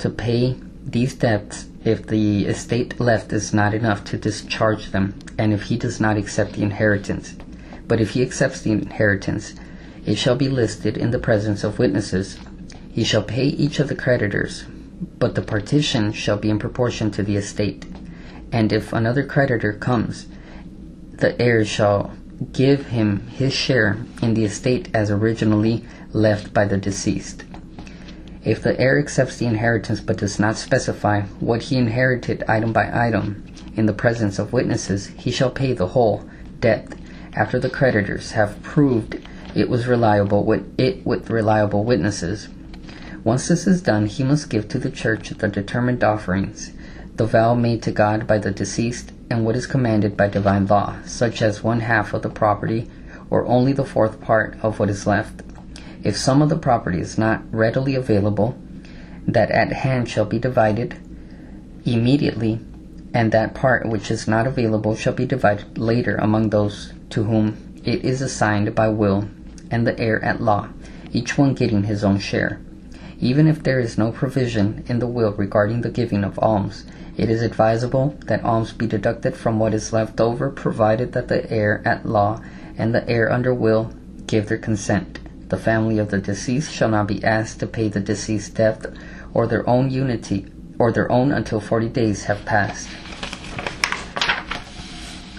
to pay these debts if the estate left is not enough to discharge them, and if he does not accept the inheritance. But if he accepts the inheritance, it shall be listed in the presence of witnesses. He shall pay each of the creditors, but the partition shall be in proportion to the estate. And if another creditor comes, the heir shall give him his share in the estate as originally left by the deceased. If the heir accepts the inheritance but does not specify what he inherited item by item in the presence of witnesses, he shall pay the whole debt after the creditors have proved it was reliable with it with reliable witnesses. Once this is done, he must give to the church the determined offerings, the vow made to God by the deceased, and what is commanded by divine law, such as one half of the property, or only the fourth part of what is left, if some of the property is not readily available, that at hand shall be divided immediately, and that part which is not available shall be divided later among those to whom it is assigned by will and the heir at law, each one getting his own share. Even if there is no provision in the will regarding the giving of alms, it is advisable that alms be deducted from what is left over, provided that the heir at law and the heir under will give their consent. The family of the deceased shall not be asked to pay the deceased debt or their own unity or their own until 40 days have passed.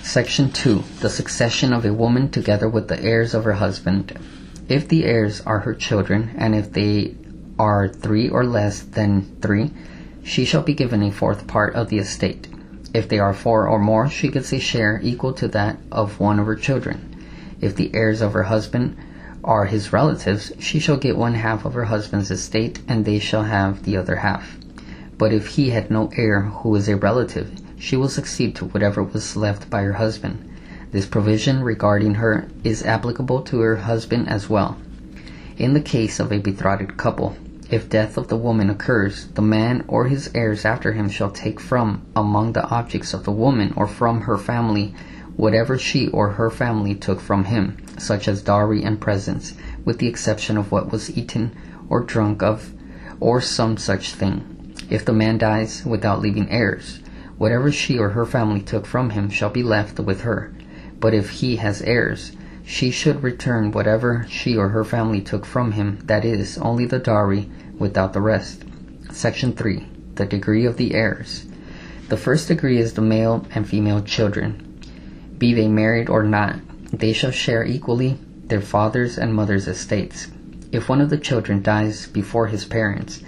Section 2. The succession of a woman together with the heirs of her husband. If the heirs are her children, and if they are three or less than three, she shall be given a fourth part of the estate. If they are four or more, she gets a share equal to that of one of her children. If the heirs of her husband are his relatives, she shall get one half of her husband's estate, and they shall have the other half. But if he had no heir who is a relative, she will succeed to whatever was left by her husband. This provision regarding her is applicable to her husband as well. In the case of a betrothed couple, if death of the woman occurs, the man or his heirs after him shall take from among the objects of the woman or from her family whatever she or her family took from him, such as dowry and presents, with the exception of what was eaten or drunk of, or some such thing. If the man dies without leaving heirs, whatever she or her family took from him shall be left with her. But if he has heirs, she should return whatever she or her family took from him, that is, only the dowry, without the rest. Section 3. The degree of the heirs. The first degree is the male and female children be they married or not, they shall share equally their father's and mother's estates. If one of the children dies before his parents,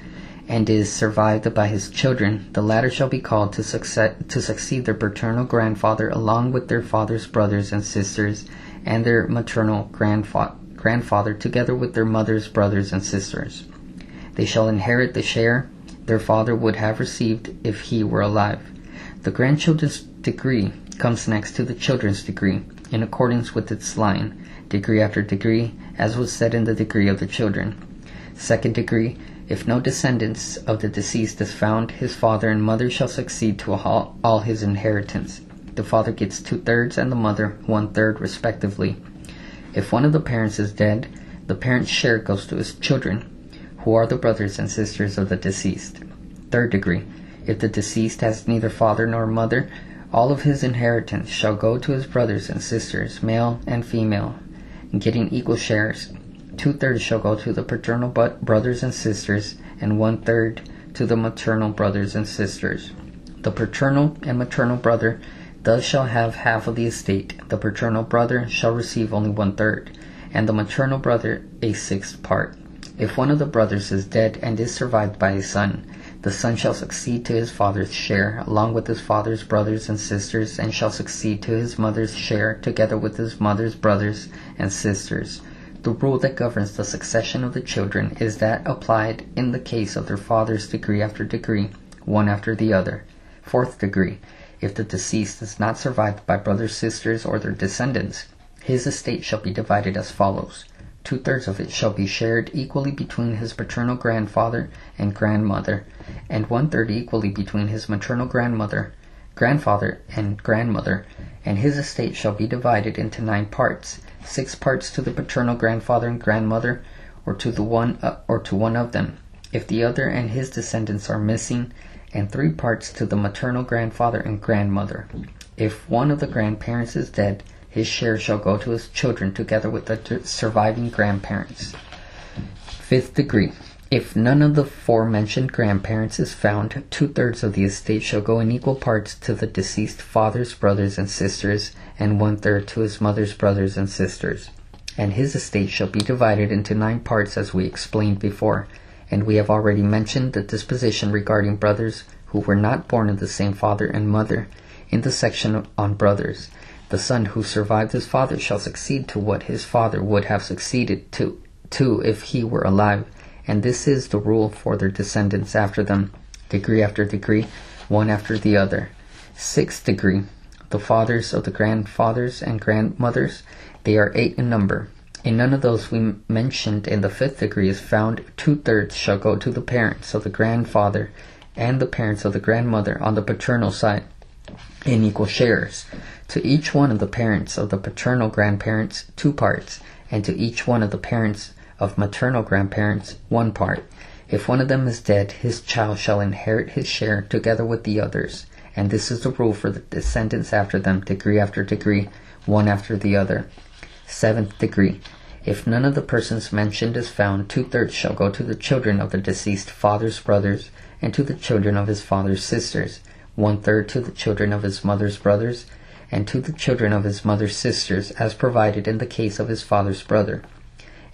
and is survived by his children, the latter shall be called to, succeed, to succeed their paternal grandfather along with their father's brothers and sisters, and their maternal grandfa- grandfather together with their mother's brothers and sisters. They shall inherit the share their father would have received if he were alive. The grandchildren's degree comes next to the children's degree, in accordance with its line, degree after degree, as was said in the degree of the children. Second degree If no descendants of the deceased is found, his father and mother shall succeed to all, all his inheritance. The father gets two thirds and the mother one third, respectively. If one of the parents is dead, the parent's share goes to his children, who are the brothers and sisters of the deceased. Third degree. If the deceased has neither father nor mother, all of his inheritance shall go to his brothers and sisters, male and female, getting equal shares. Two thirds shall go to the paternal brothers and sisters, and one third to the maternal brothers and sisters. The paternal and maternal brother thus shall have half of the estate. The paternal brother shall receive only one third, and the maternal brother a sixth part. If one of the brothers is dead and is survived by a son, the son shall succeed to his father's share, along with his father's brothers and sisters, and shall succeed to his mother's share, together with his mother's brothers and sisters. The rule that governs the succession of the children is that applied in the case of their fathers degree after degree, one after the other. Fourth degree. If the deceased is not survived by brothers, sisters, or their descendants, his estate shall be divided as follows. Two thirds of it shall be shared equally between his paternal grandfather and grandmother, and one third equally between his maternal grandmother, grandfather, and grandmother, and his estate shall be divided into nine parts, six parts to the paternal grandfather and grandmother, or to the one uh, or to one of them, if the other and his descendants are missing, and three parts to the maternal grandfather and grandmother. If one of the grandparents is dead, his share shall go to his children together with the surviving grandparents. Fifth degree. If none of the forementioned grandparents is found, two thirds of the estate shall go in equal parts to the deceased father's brothers and sisters, and one third to his mother's brothers and sisters. And his estate shall be divided into nine parts as we explained before, and we have already mentioned the disposition regarding brothers who were not born of the same father and mother in the section on brothers. The son who survived his father shall succeed to what his father would have succeeded to, to if he were alive, and this is the rule for their descendants after them, degree after degree, one after the other. Sixth degree, the fathers of the grandfathers and grandmothers, they are eight in number. In none of those we mentioned in the fifth degree is found two thirds shall go to the parents of the grandfather and the parents of the grandmother on the paternal side in equal shares. To each one of the parents of the paternal grandparents, two parts, and to each one of the parents of maternal grandparents, one part. If one of them is dead, his child shall inherit his share together with the others, and this is the rule for the descendants after them, degree after degree, one after the other. Seventh degree. If none of the persons mentioned is found, two thirds shall go to the children of the deceased father's brothers, and to the children of his father's sisters, one third to the children of his mother's brothers, and to the children of his mother's sisters, as provided in the case of his father's brother.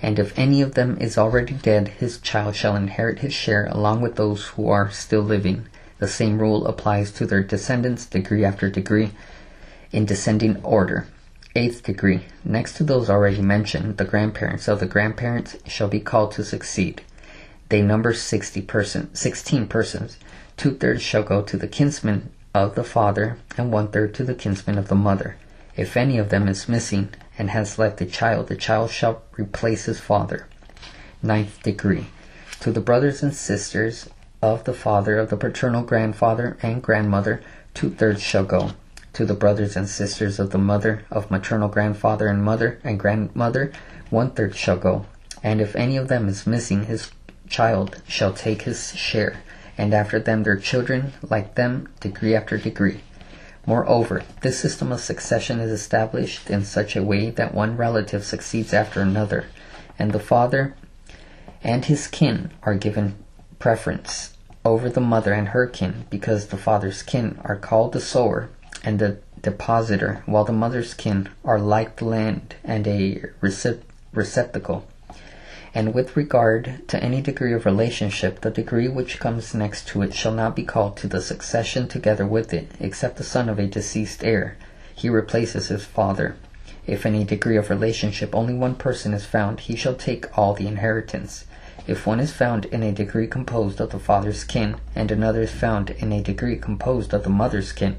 And if any of them is already dead, his child shall inherit his share along with those who are still living. The same rule applies to their descendants, degree after degree, in descending order. Eighth degree. Next to those already mentioned, the grandparents of the grandparents shall be called to succeed. They number sixty person, sixteen persons. Two thirds shall go to the kinsmen of the father, and one third to the kinsman of the mother. If any of them is missing and has left a child, the child shall replace his father. Ninth degree. To the brothers and sisters of the father of the paternal grandfather and grandmother, two thirds shall go. To the brothers and sisters of the mother of maternal grandfather and mother and grandmother, one third shall go. And if any of them is missing, his child shall take his share and after them their children, like them, degree after degree. Moreover, this system of succession is established in such a way that one relative succeeds after another, and the father and his kin are given preference over the mother and her kin, because the father's kin are called the sower and the depositor, while the mother's kin are like the land and a receptacle. And with regard to any degree of relationship, the degree which comes next to it shall not be called to the succession together with it, except the son of a deceased heir. He replaces his father. If any degree of relationship only one person is found, he shall take all the inheritance. If one is found in a degree composed of the father's kin, and another is found in a degree composed of the mother's kin,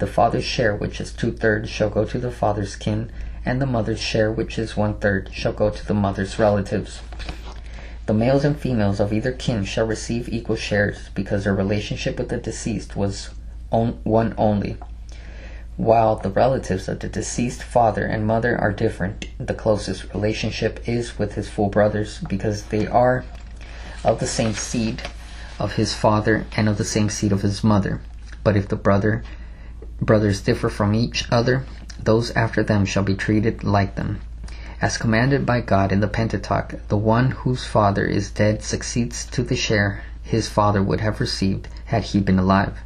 the father's share, which is two thirds, shall go to the father's kin, and the mother's share, which is one third, shall go to the mother's relatives. The males and females of either kin shall receive equal shares because their relationship with the deceased was on, one only. While the relatives of the deceased father and mother are different, the closest relationship is with his full brothers because they are of the same seed of his father and of the same seed of his mother. But if the brother brothers differ from each other, those after them shall be treated like them. As commanded by God in the Pentateuch, the one whose father is dead succeeds to the share his father would have received had he been alive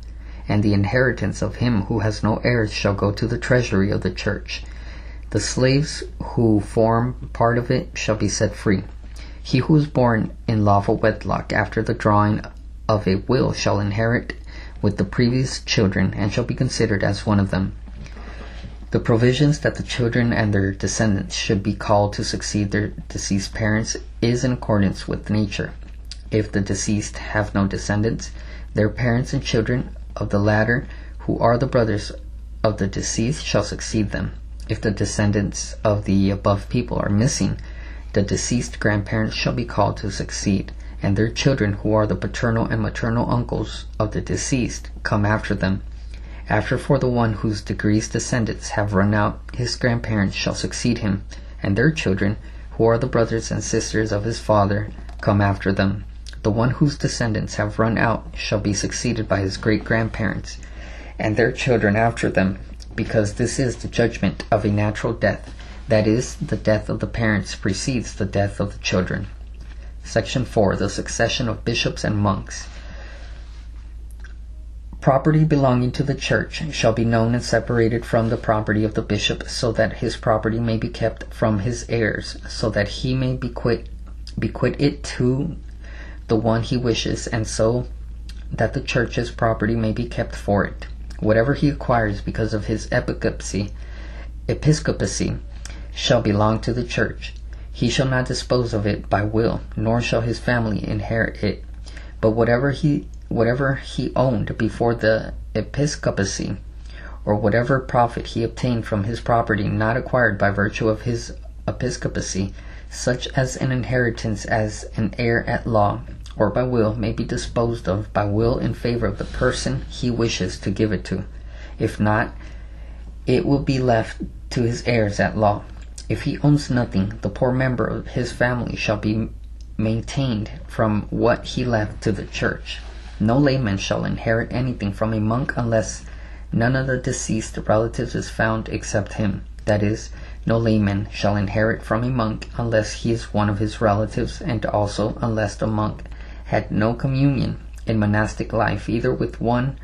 and the inheritance of him who has no heirs shall go to the treasury of the church. The slaves who form part of it shall be set free. He who is born in lawful wedlock after the drawing of a will shall inherit with the previous children and shall be considered as one of them. The provisions that the children and their descendants should be called to succeed their deceased parents is in accordance with nature. If the deceased have no descendants, their parents and children of the latter, who are the brothers of the deceased, shall succeed them. If the descendants of the above people are missing, the deceased grandparents shall be called to succeed, and their children, who are the paternal and maternal uncles of the deceased, come after them. After for the one whose degrees descendants have run out, his grandparents shall succeed him, and their children, who are the brothers and sisters of his father, come after them. The one whose descendants have run out shall be succeeded by his great grandparents, and their children after them, because this is the judgment of a natural death. That is, the death of the parents precedes the death of the children. Section 4 The Succession of Bishops and Monks. Property belonging to the church shall be known and separated from the property of the bishop, so that his property may be kept from his heirs, so that he may bequit it to the one he wishes, and so that the church's property may be kept for it. Whatever he acquires because of his episcopacy shall belong to the church. He shall not dispose of it by will, nor shall his family inherit it. But whatever he whatever he owned before the episcopacy, or whatever profit he obtained from his property not acquired by virtue of his episcopacy, such as an inheritance as an heir at law, or by will may be disposed of by will in favor of the person he wishes to give it to. If not, it will be left to his heirs at law. If he owns nothing, the poor member of his family shall be maintained from what he left to the church. No layman shall inherit anything from a monk unless none of the deceased relatives is found except him. That is, no layman shall inherit from a monk unless he is one of his relatives, and also unless the monk had no communion in monastic life either with one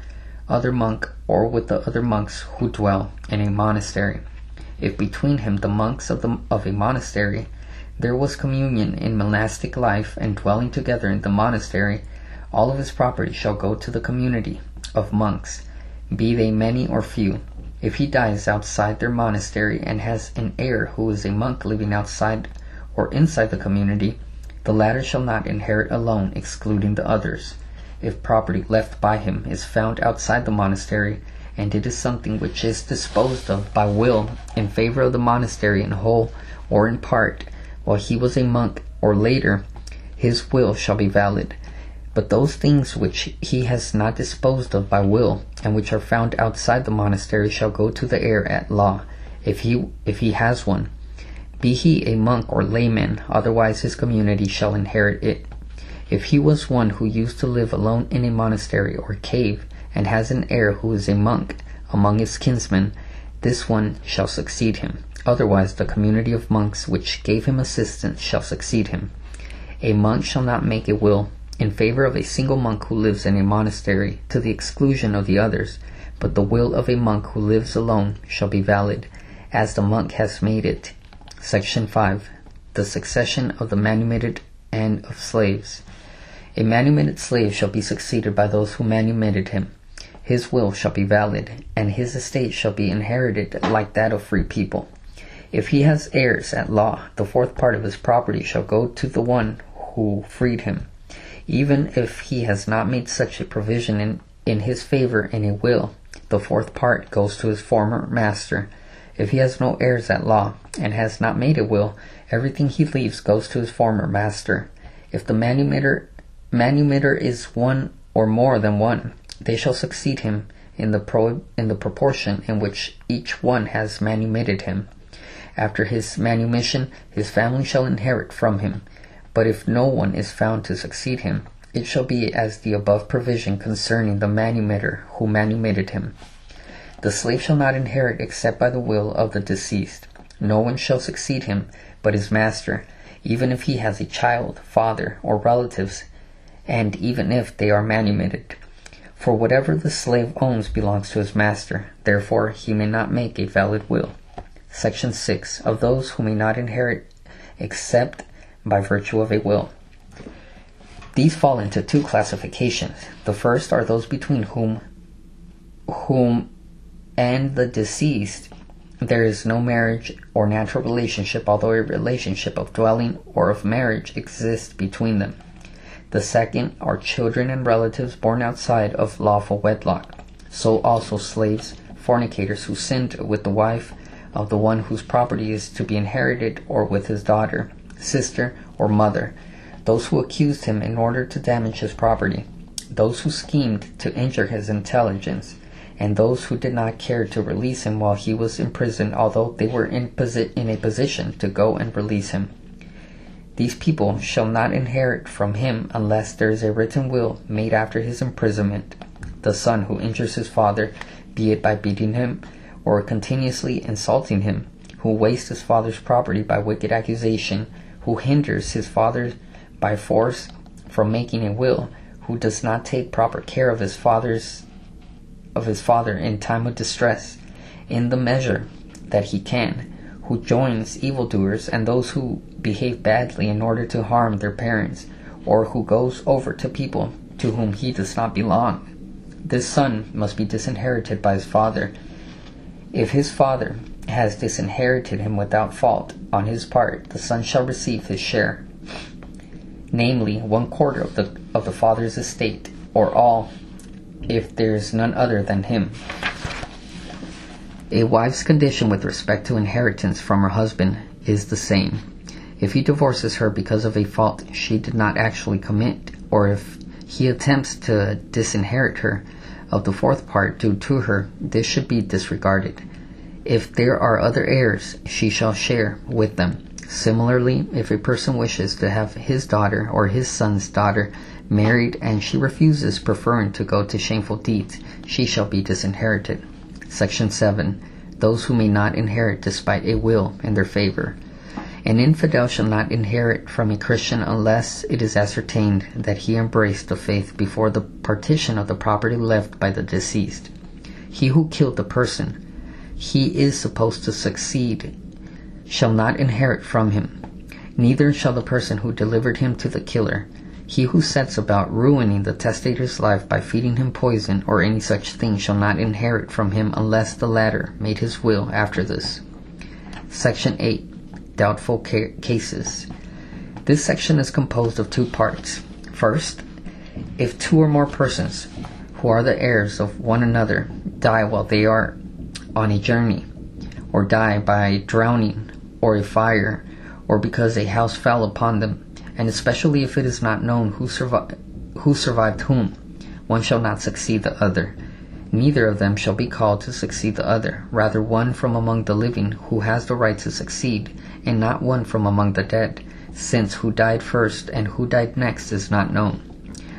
other monk or with the other monks who dwell in a monastery. If between him the monks of, the, of a monastery there was communion in monastic life and dwelling together in the monastery, all of his property shall go to the community of monks, be they many or few. If he dies outside their monastery and has an heir who is a monk living outside or inside the community, the latter shall not inherit alone, excluding the others. If property left by him is found outside the monastery, and it is something which is disposed of by will in favor of the monastery in whole or in part, while he was a monk or later, his will shall be valid. But those things which he has not disposed of by will, and which are found outside the monastery, shall go to the heir at law, if he if he has one be he a monk or layman, otherwise his community shall inherit it. If he was one who used to live alone in a monastery or cave, and has an heir who is a monk among his kinsmen, this one shall succeed him. Otherwise the community of monks which gave him assistance shall succeed him. A monk shall not make a will in favor of a single monk who lives in a monastery to the exclusion of the others, but the will of a monk who lives alone shall be valid, as the monk has made it Section 5. The succession of the manumitted and of slaves. A manumitted slave shall be succeeded by those who manumitted him. His will shall be valid, and his estate shall be inherited like that of free people. If he has heirs at law, the fourth part of his property shall go to the one who freed him, even if he has not made such a provision in, in his favor in a will. The fourth part goes to his former master if he has no heirs at law, and has not made a will, everything he leaves goes to his former master. If the manumitter, manumitter is one or more than one, they shall succeed him in the, pro, in the proportion in which each one has manumitted him. After his manumission, his family shall inherit from him. But if no one is found to succeed him, it shall be as the above provision concerning the manumitter who manumitted him. The slave shall not inherit except by the will of the deceased. No one shall succeed him but his master, even if he has a child, father, or relatives, and even if they are manumitted. For whatever the slave owns belongs to his master, therefore he may not make a valid will. Section 6. Of those who may not inherit except by virtue of a will. These fall into two classifications. The first are those between whom whom and the deceased there is no marriage or natural relationship, although a relationship of dwelling or of marriage exists between them. The second are children and relatives born outside of lawful wedlock. So also slaves, fornicators who sinned with the wife of the one whose property is to be inherited, or with his daughter, sister, or mother, those who accused him in order to damage his property, those who schemed to injure his intelligence, and those who did not care to release him while he was in prison, although they were in, posi- in a position to go and release him. These people shall not inherit from him unless there is a written will made after his imprisonment. The son who injures his father, be it by beating him or continuously insulting him, who wastes his father's property by wicked accusation, who hinders his father by force from making a will, who does not take proper care of his father's of his father in time of distress, in the measure that he can, who joins evildoers and those who behave badly in order to harm their parents, or who goes over to people to whom he does not belong. This son must be disinherited by his father. If his father has disinherited him without fault on his part, the son shall receive his share, namely one quarter of the of the father's estate, or all if there is none other than him. A wife's condition with respect to inheritance from her husband is the same. If he divorces her because of a fault she did not actually commit, or if he attempts to disinherit her of the fourth part due to her, this should be disregarded. If there are other heirs, she shall share with them. Similarly, if a person wishes to have his daughter or his son's daughter married and she refuses, preferring to go to shameful deeds, she shall be disinherited. Section 7. Those who may not inherit despite a will in their favor. An infidel shall not inherit from a Christian unless it is ascertained that he embraced the faith before the partition of the property left by the deceased. He who killed the person he is supposed to succeed shall not inherit from him. Neither shall the person who delivered him to the killer. He who sets about ruining the testator's life by feeding him poison or any such thing shall not inherit from him unless the latter made his will after this. Section 8 Doubtful ca- Cases. This section is composed of two parts. First, if two or more persons who are the heirs of one another die while they are on a journey, or die by drowning or a fire, or because a house fell upon them, and especially if it is not known who, survi- who survived whom, one shall not succeed the other. Neither of them shall be called to succeed the other, rather one from among the living who has the right to succeed, and not one from among the dead, since who died first and who died next is not known.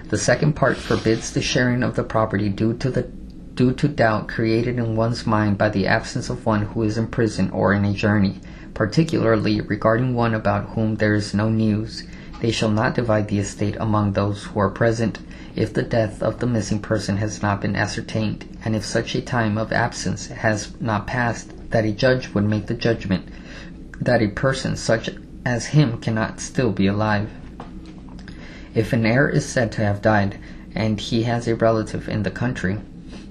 The second part forbids the sharing of the property due to the due to doubt created in one's mind by the absence of one who is in prison or in a journey, particularly regarding one about whom there is no news. They shall not divide the estate among those who are present if the death of the missing person has not been ascertained, and if such a time of absence has not passed that a judge would make the judgment that a person such as him cannot still be alive. If an heir is said to have died, and he has a relative in the country,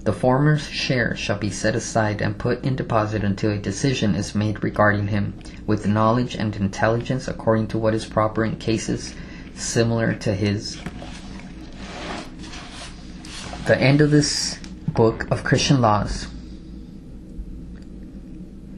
the former's share shall be set aside and put in deposit until a decision is made regarding him, with knowledge and intelligence according to what is proper in cases similar to his. The end of this book of Christian laws.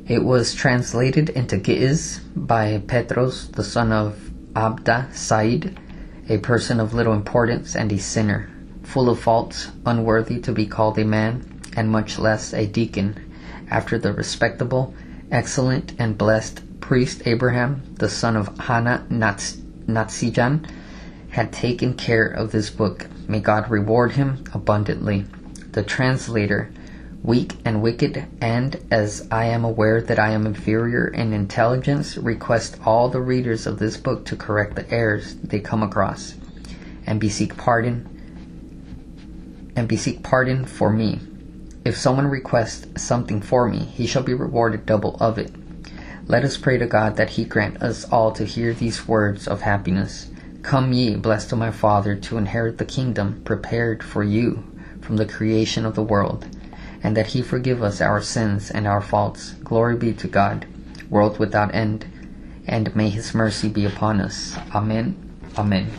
It was translated into Ge'ez by Petros, the son of Abda Said, a person of little importance and a sinner, full of faults, unworthy to be called a man, and much less a deacon, after the respectable, excellent, and blessed priest Abraham, the son of Hannah Natsijan, had taken care of this book. May God reward him abundantly. The translator, weak and wicked, and as I am aware that I am inferior in intelligence, request all the readers of this book to correct the errors they come across, and beseech pardon, and beseech pardon for me. If someone requests something for me, he shall be rewarded double of it. Let us pray to God that He grant us all to hear these words of happiness. Come ye, blessed of my Father, to inherit the kingdom prepared for you from the creation of the world, and that He forgive us our sins and our faults. Glory be to God, world without end, and may His mercy be upon us. Amen. Amen.